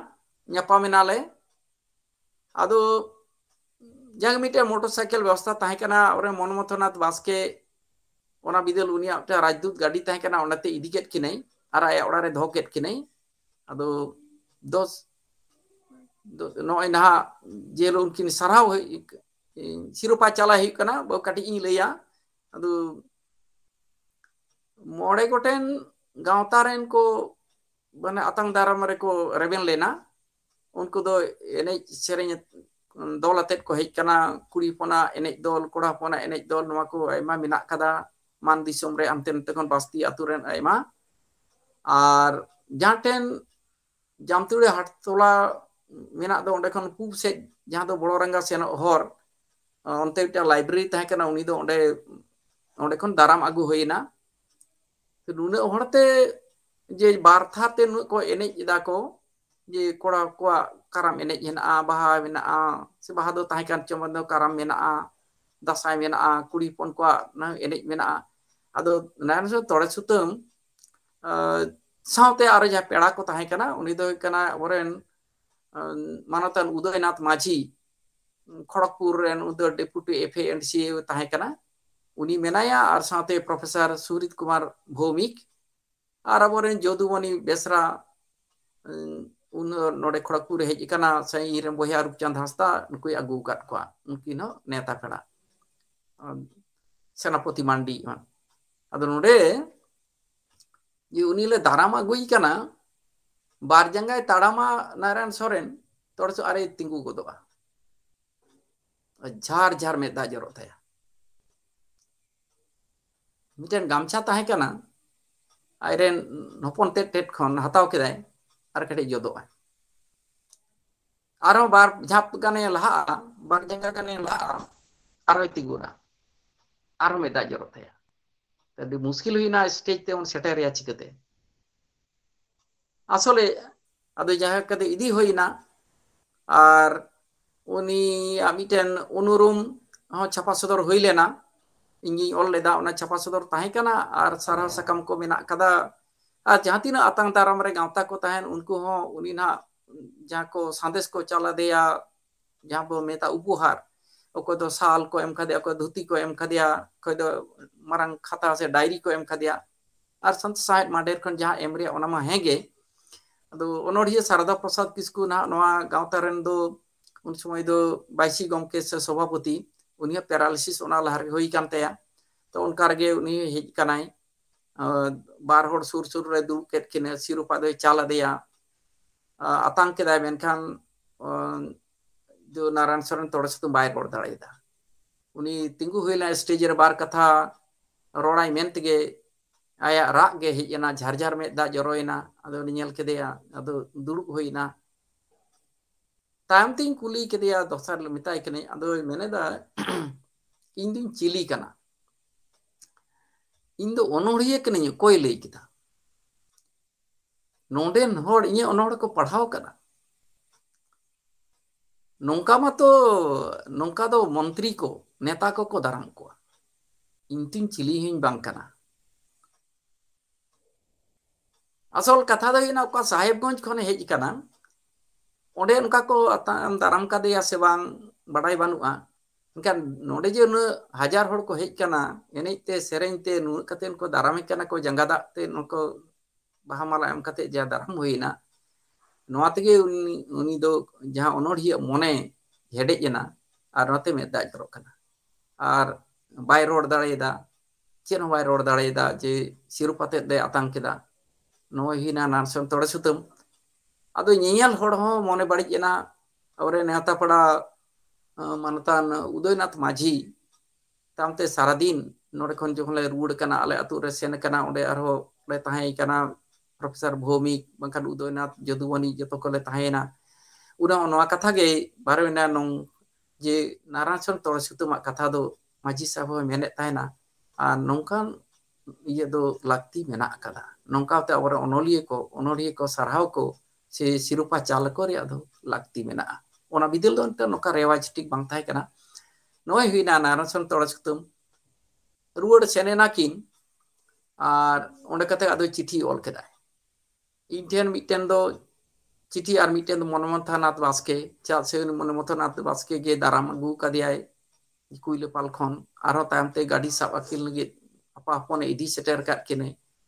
ᱧᱟᱯᱟᱢᱮᱱᱟᱞᱮ अद जहाँ मिट्टे मोटरसाइकेल व्यवस्था तहकर मनमोथनाथ बास्के बदल उन राजदूत गाड़ी तहकते इदी के कई और आए और धो के कई ना जेल उनकिन सारा सिरपा चला कटी इं लिया अद मोड़े गोटे गाँवता को मैंने आतंक दाराम को रेबन लेना उनको दो एने सेरेñ दल अतेत को हेज कना कुड़ी पोना एने दल कोड़ा पोना एने दल नवा को आयमा मिना कदा मान दिसोम रे अंते नते कोन बास्ती अतु रेन आयमा और जहाँ जामतुड़े हाटतोला मेना दो ओंडे खन पूब से जहाँ दो बड़ो रंगा सेन हर onte ita library tahe kana uni do onde onde kon daram agu hoina नुना हड़ते जे बारथा ते नुक को एने इदा जे कोड़ा को karam एने हेना बाहा मेना से बाहा दो ताहे कुड़ी पन को ना आरो जा पेड़ा को ताहे दो कना ओरेन उदयनाथ माझी खड़गपुर उदर डेपुटी एफ़ एंड सी ताहे साथे प्रोफेसर सूरित कुमार भौमिक और अब जोदुमणि बेसरा उन नोडे खड़गपुर हेज रेन बहिया रूपचंद हंसदा नुकुय अगू उनकिन नेता पेड़ा सेनापति मांडी अदो नोडे उनीले दारामा बार जंगाय ताड़ामा नारायण सोरेन तोड़सो अरे तिंगू गोदोआ झार झार में दा जरो मिटन गामछा ताहे कना हपन तेट तेट खन हताव केदाय ᱟᱨ ᱠᱟᱹᱴᱤᱡ ᱡᱚᱫᱚᱜᱼᱟ ᱟᱨᱦᱚᱸ ᱵᱟᱨ ᱡᱷᱟᱯ ᱜᱟᱱᱮ ᱞᱟᱦᱟᱜᱼᱟ ᱵᱟᱨ ᱡᱟᱸᱜᱟ ᱜᱟᱱᱮ ᱞᱟᱦᱟᱜᱼᱟ ᱟᱨᱦᱚᱸᱭ ᱛᱤᱸᱜᱩᱱᱟ ᱟᱨᱦᱚᱸ ᱢᱤᱫ ᱫᱟᱜ ᱡᱚᱨᱚᱜ ᱛᱟᱭᱟ ᱟᱹᱰᱤ ᱢᱩᱥᱠᱤᱞ ᱦᱩᱭᱱᱟ ᱥᱴᱮᱡ ᱛᱮ ᱩᱱ ᱥᱮᱴᱮᱨᱮᱭᱟ ᱪᱤᱠᱟᱹᱛᱮ আসলে আদৌ যাহা কাতে ইদি হই না আর উনি মিটেন অনুরুম ছাপা সদর হইলে না ইঙ্গি অল লেদা ছাপা সদর তাহে কানা আর সারহার সাকাম কো মেনা কাদা उपहार साल को धुती को मरंग खाता से डायरी को सन्त साहेब मांडेर खन हेगे अनड़े तो शारदा प्रसाद किसको ना गाता दो, उन समय दो बाईसी गमके से सभापति उन पेरालिसिस लहारे तो उनका हजकाना बार सुर सुर केट किने सिरुपा चाल आतंक के दाय मेनखान जो नारायण सरन तोड़े से तुम बाय रोड दाड़ेदा उनी तिंगु हुईला स्टेज रे बार कथा रोड़ाई मेनतगे आया राग हेजना झारझार में दा जरोयना अदो नियल केदेया अदो दुड़ुब होइना तायम तिंग कुली केदेया दोसर मिताय कने अदो मेनेदा इन दिन चिली इन दो कोई ओनोड़ को पढ़ाव नोंका मातो नोंका दो मंत्री को नेता को को दाराम को इन तिन चिली हिन बांग कना असल कथा दो साहेबगंज खन हेज कना ओंडे उनका को दाराम कदेया से बांग बड़ाई बानुआ इनकान नोडे जे उन हज़ार हड़ को हेज कना एनेते सेरेñ ते नु कते उनको दाराम कना को जंगा दा ते उनको बाहा माला एम कते जा दाराम होइना नोआ तेगे उनी उनी दो जहाँ ओनोड़िया मने हेडेजना और नते में दा जरो कना और बाय रोड दाड़ेदा चेन बाय रोड दाड़ेदा जे सिरुपते दे आतंक केदा नोहिना नानसन तोड़े सुतम अदो ñeñal hor ho mone baড়িজ ena awre नेता पड़ा मानतान उदयनाथ माझी तामते सारा दिन नोडे खन जखन ले रुड़ कना आले अतु रे सेन कना ओंडे आरो ले ताहे कना प्रोफेसर भौमिक बंखान उदयनाथ जदुवनी जतो को ले ताहेना उना नोआ कथा गे बारवेना नों जे नारायण तोड़े सुतमा कथा दो माझी साहब मेने ताहेना आ नोंकान ये दो लगती मेना कदा नौकाते और ओनोलिए को ओनोलिए को सरहाव को से सिरुपा चाल को रे दो लगती मेना ओना बिदिल दो नते नोका रेवाज ठीक बांग थाय कना नोय हुइना नारायण तोड़े सुतम रुवड़ सेनेना किन और ओंडे कते अदो चिठी ऑल केदाय इन ठेन मिटेन दो चिठी और मिटेन दो मनमथनाथ बास्के चा से मनमथनाथ बास्के गे दाराम अगू कदियाय कुइले पाल खन आरो तायमते गाड़ी साब अकिल लगे apa hapon idi seter kat kene to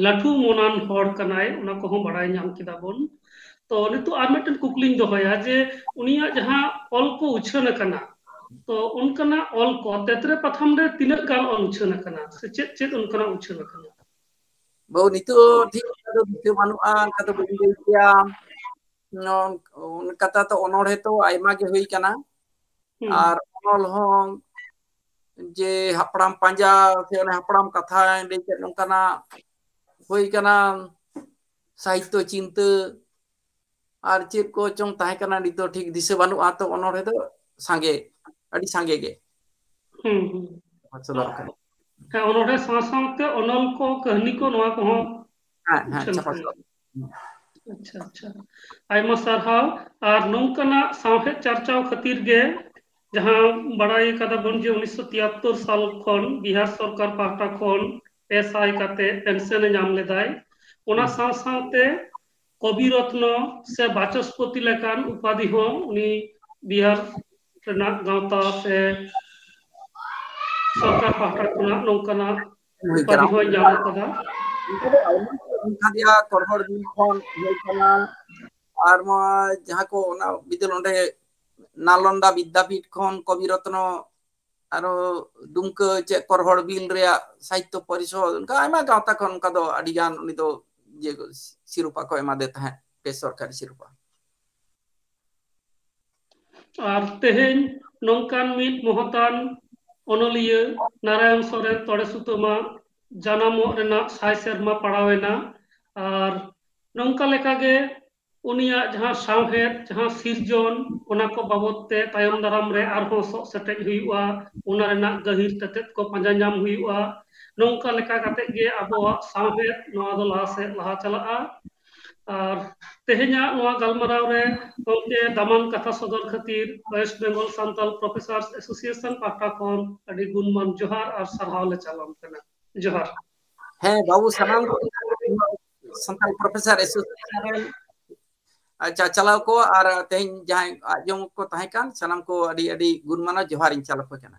लाठू मोनान हड़ कनाय ओना को हम बड़ाई नाम किदा बोन तो नितो कुकलिंग दोहया जे ऑल को उछन तो उनकना ऑल को तेतरे गान ऑल उछन से चेत चेत उनकना उछन कना bahwa itu di kata itu manuan kata begini dia kata to onor itu aima ge hui kana ar onol hong je hapram panja se one hapram katha de ᱦᱩᱭ ᱠᱟᱱᱟ ᱥᱟᱦᱤᱛᱛᱚ ᱪᱤᱱᱛᱟᱹ ᱟᱨ ᱪᱮᱫ ᱠᱚ ᱪᱚᱝ ᱛᱟᱦᱮᱸ ᱠᱟᱱᱟ ᱱᱤᱛ ᱫᱚ ᱴᱷᱤᱠ ᱫᱤᱥᱟᱹ ᱵᱟᱹᱱᱩᱜᱼᱟ ᱛᱚ ᱚᱱᱚᱬᱦᱮ ᱫᱚ ᱥᱟᱸᱜᱮ ᱟᱹᱰᱤ ᱥᱟᱸᱜᱮ ᱜᱮ ᱦᱩᱸ ᱪᱟᱞᱟᱜ ᱠᱟᱱᱟ ᱦᱮᱸ ᱚᱱᱚᱬᱦᱮ ᱥᱟᱶ ᱥᱟᱶᱛᱮ ᱚᱱᱚᱞ ᱠᱚ ᱠᱟᱹᱦᱱᱤ ᱠᱚ ᱱᱚᱣᱟ ᱠᱚᱦᱚᱸ ᱦᱮᱸ ᱦᱮᱸ ᱪᱟᱯᱟᱜ अच्छा अच्छा आयमा सारहा और नौकना सावहेद चर्चा खातिर गे जहाँ बड़ा बन जो उन्नीस साल खन बिहार सरकार पाहटा खन ᱮᱥᱟᱭ ᱠᱟᱛᱮ ᱯᱮᱱᱥᱚᱱᱮ ᱧᱟᱢ ᱞᱮᱫᱟᱭ ᱚᱱᱟ ᱥᱟᱶ ᱥᱟᱶᱛᱮ ᱠᱚᱵᱤ ᱨᱚᱛᱱᱚ ᱥᱮ ᱵᱟᱪᱚᱥᱯᱚᱛᱤ ᱞᱮᱠᱟᱱ ᱩᱯᱟᱫᱷᱤ ᱦᱚᱸ উনি বিহার ᱨᱮᱱᱟᱜ ᱜᱟᱶᱛᱟ ᱥᱮ সরকার পাহটা ᱠᱷᱚᱱᱟᱜ ᱱᱚᱝᱠᱟᱱᱟᱜ ᱩᱯᱟᱫᱷᱤ ᱦᱚᱸᱭ ᱧᱟᱢ ᱟᱠᱟᱫᱟ ᱠᱚᱨᱦᱚᱲ ᱫᱤᱱ ᱠᱷᱚᱱ ᱦᱩᱭ ᱠᱟᱱᱟ ᱟᱨ ᱡᱟᱦᱟᱸ ᱠᱚ ᱚᱱᱟ ᱵᱤᱫᱟᱹᱞ ᱚᱸᱰᱮ ᱱᱟᱞᱚᱱᱫᱟ ᱵᱤᱫᱽᱫᱟᱯᱤᱴ ᱠᱷᱚᱱ ᱠᱚᱵᱤ ᱨᱚᱛᱱᱚ ᱟᱨᱚ ᱫᱩᱢᱠᱟᱹ ᱪᱮᱫ ᱠᱚᱨᱦᱚᱲ ᱵᱤᱞ ᱨᱮᱭᱟᱜ ᱥᱟᱦᱤᱛᱛᱚ ᱯᱚᱨᱤᱥᱚᱫ ᱚᱱᱠᱟ ᱟᱭᱢᱟ ᱜᱟᱶᱛᱟ ᱠᱷᱚᱱ ᱚᱱᱠᱟ ᱫᱚ ᱟᱹᱰᱤ ᱜᱟᱱ ᱩᱱᱤ ᱫᱚ ᱡᱮ ᱥᱤᱨᱚᱯᱟ ᱠᱚ ᱮᱢᱟᱫᱮ ᱛᱟᱦᱮᱸᱫ ᱵᱮᱥᱚᱨᱠᱟᱨᱤ ᱥᱤᱨᱚᱯᱟ ᱟᱨ ᱛᱮᱦᱮᱧ ᱱᱚᱝᱠᱟᱱ ᱢᱤᱫ ᱢᱚᱦᱚᱛᱟᱱ ᱚᱱᱚᱞᱤᱭᱟᱹ ᱱᱟᱨᱟᱭᱚᱱ ᱥᱚᱨᱮᱱ ᱛᱚᱲᱮ ᱥᱩᱛᱟᱹᱢᱟ ᱡᱟᱱᱟᱢᱚᱜ ᱨᱮᱱᱟᱜ ᱥᱟᱭ ᱥᱮᱨᱢᱟ ᱯᱟᱲᱟᱣᱮᱱᱟ ᱟᱨ ᱱᱚᱝᱠᱟ ᱞᱮᱠᱟᱜᱮ उनिया जहाँ सावहेद बाबदे सिर्जन दाराम रे आरहो सो हुआ गहिर तेत को पाजा नाम हुआ नोंका लेका काते लहा से लहा चलाआ दामान कथा सदर खातिर West Bengal Santal Professor Association पाटा कोन गुणमान जोहार और सारे ले चालाम कना जोहार ᱦᱮᱸ ᱵᱟᱵᱩ ᱥᱟᱱᱟᱢ ᱥᱟᱱᱛᱟᱲ ᱯᱨᱚᱯᱷᱮᱥᱟᱨ ᱪᱟᱞᱟᱣ ᱠᱚ ᱟᱨ ᱛᱮᱦᱮᱧ ᱡᱟᱦᱟᱸᱭ ᱟᱸᱡᱚᱢ ᱠᱚ ᱛᱟᱦᱮᱸ ᱠᱟᱱ ᱥᱟᱱᱟᱢ ᱠᱚ ᱟᱹᱰᱤ ᱟᱹᱰᱤ ᱜᱩᱱᱢᱟᱱᱟ ᱡᱚᱦᱟᱨᱤᱧ ᱪᱟᱞ ᱟᱠᱚ ᱠᱟᱱᱟ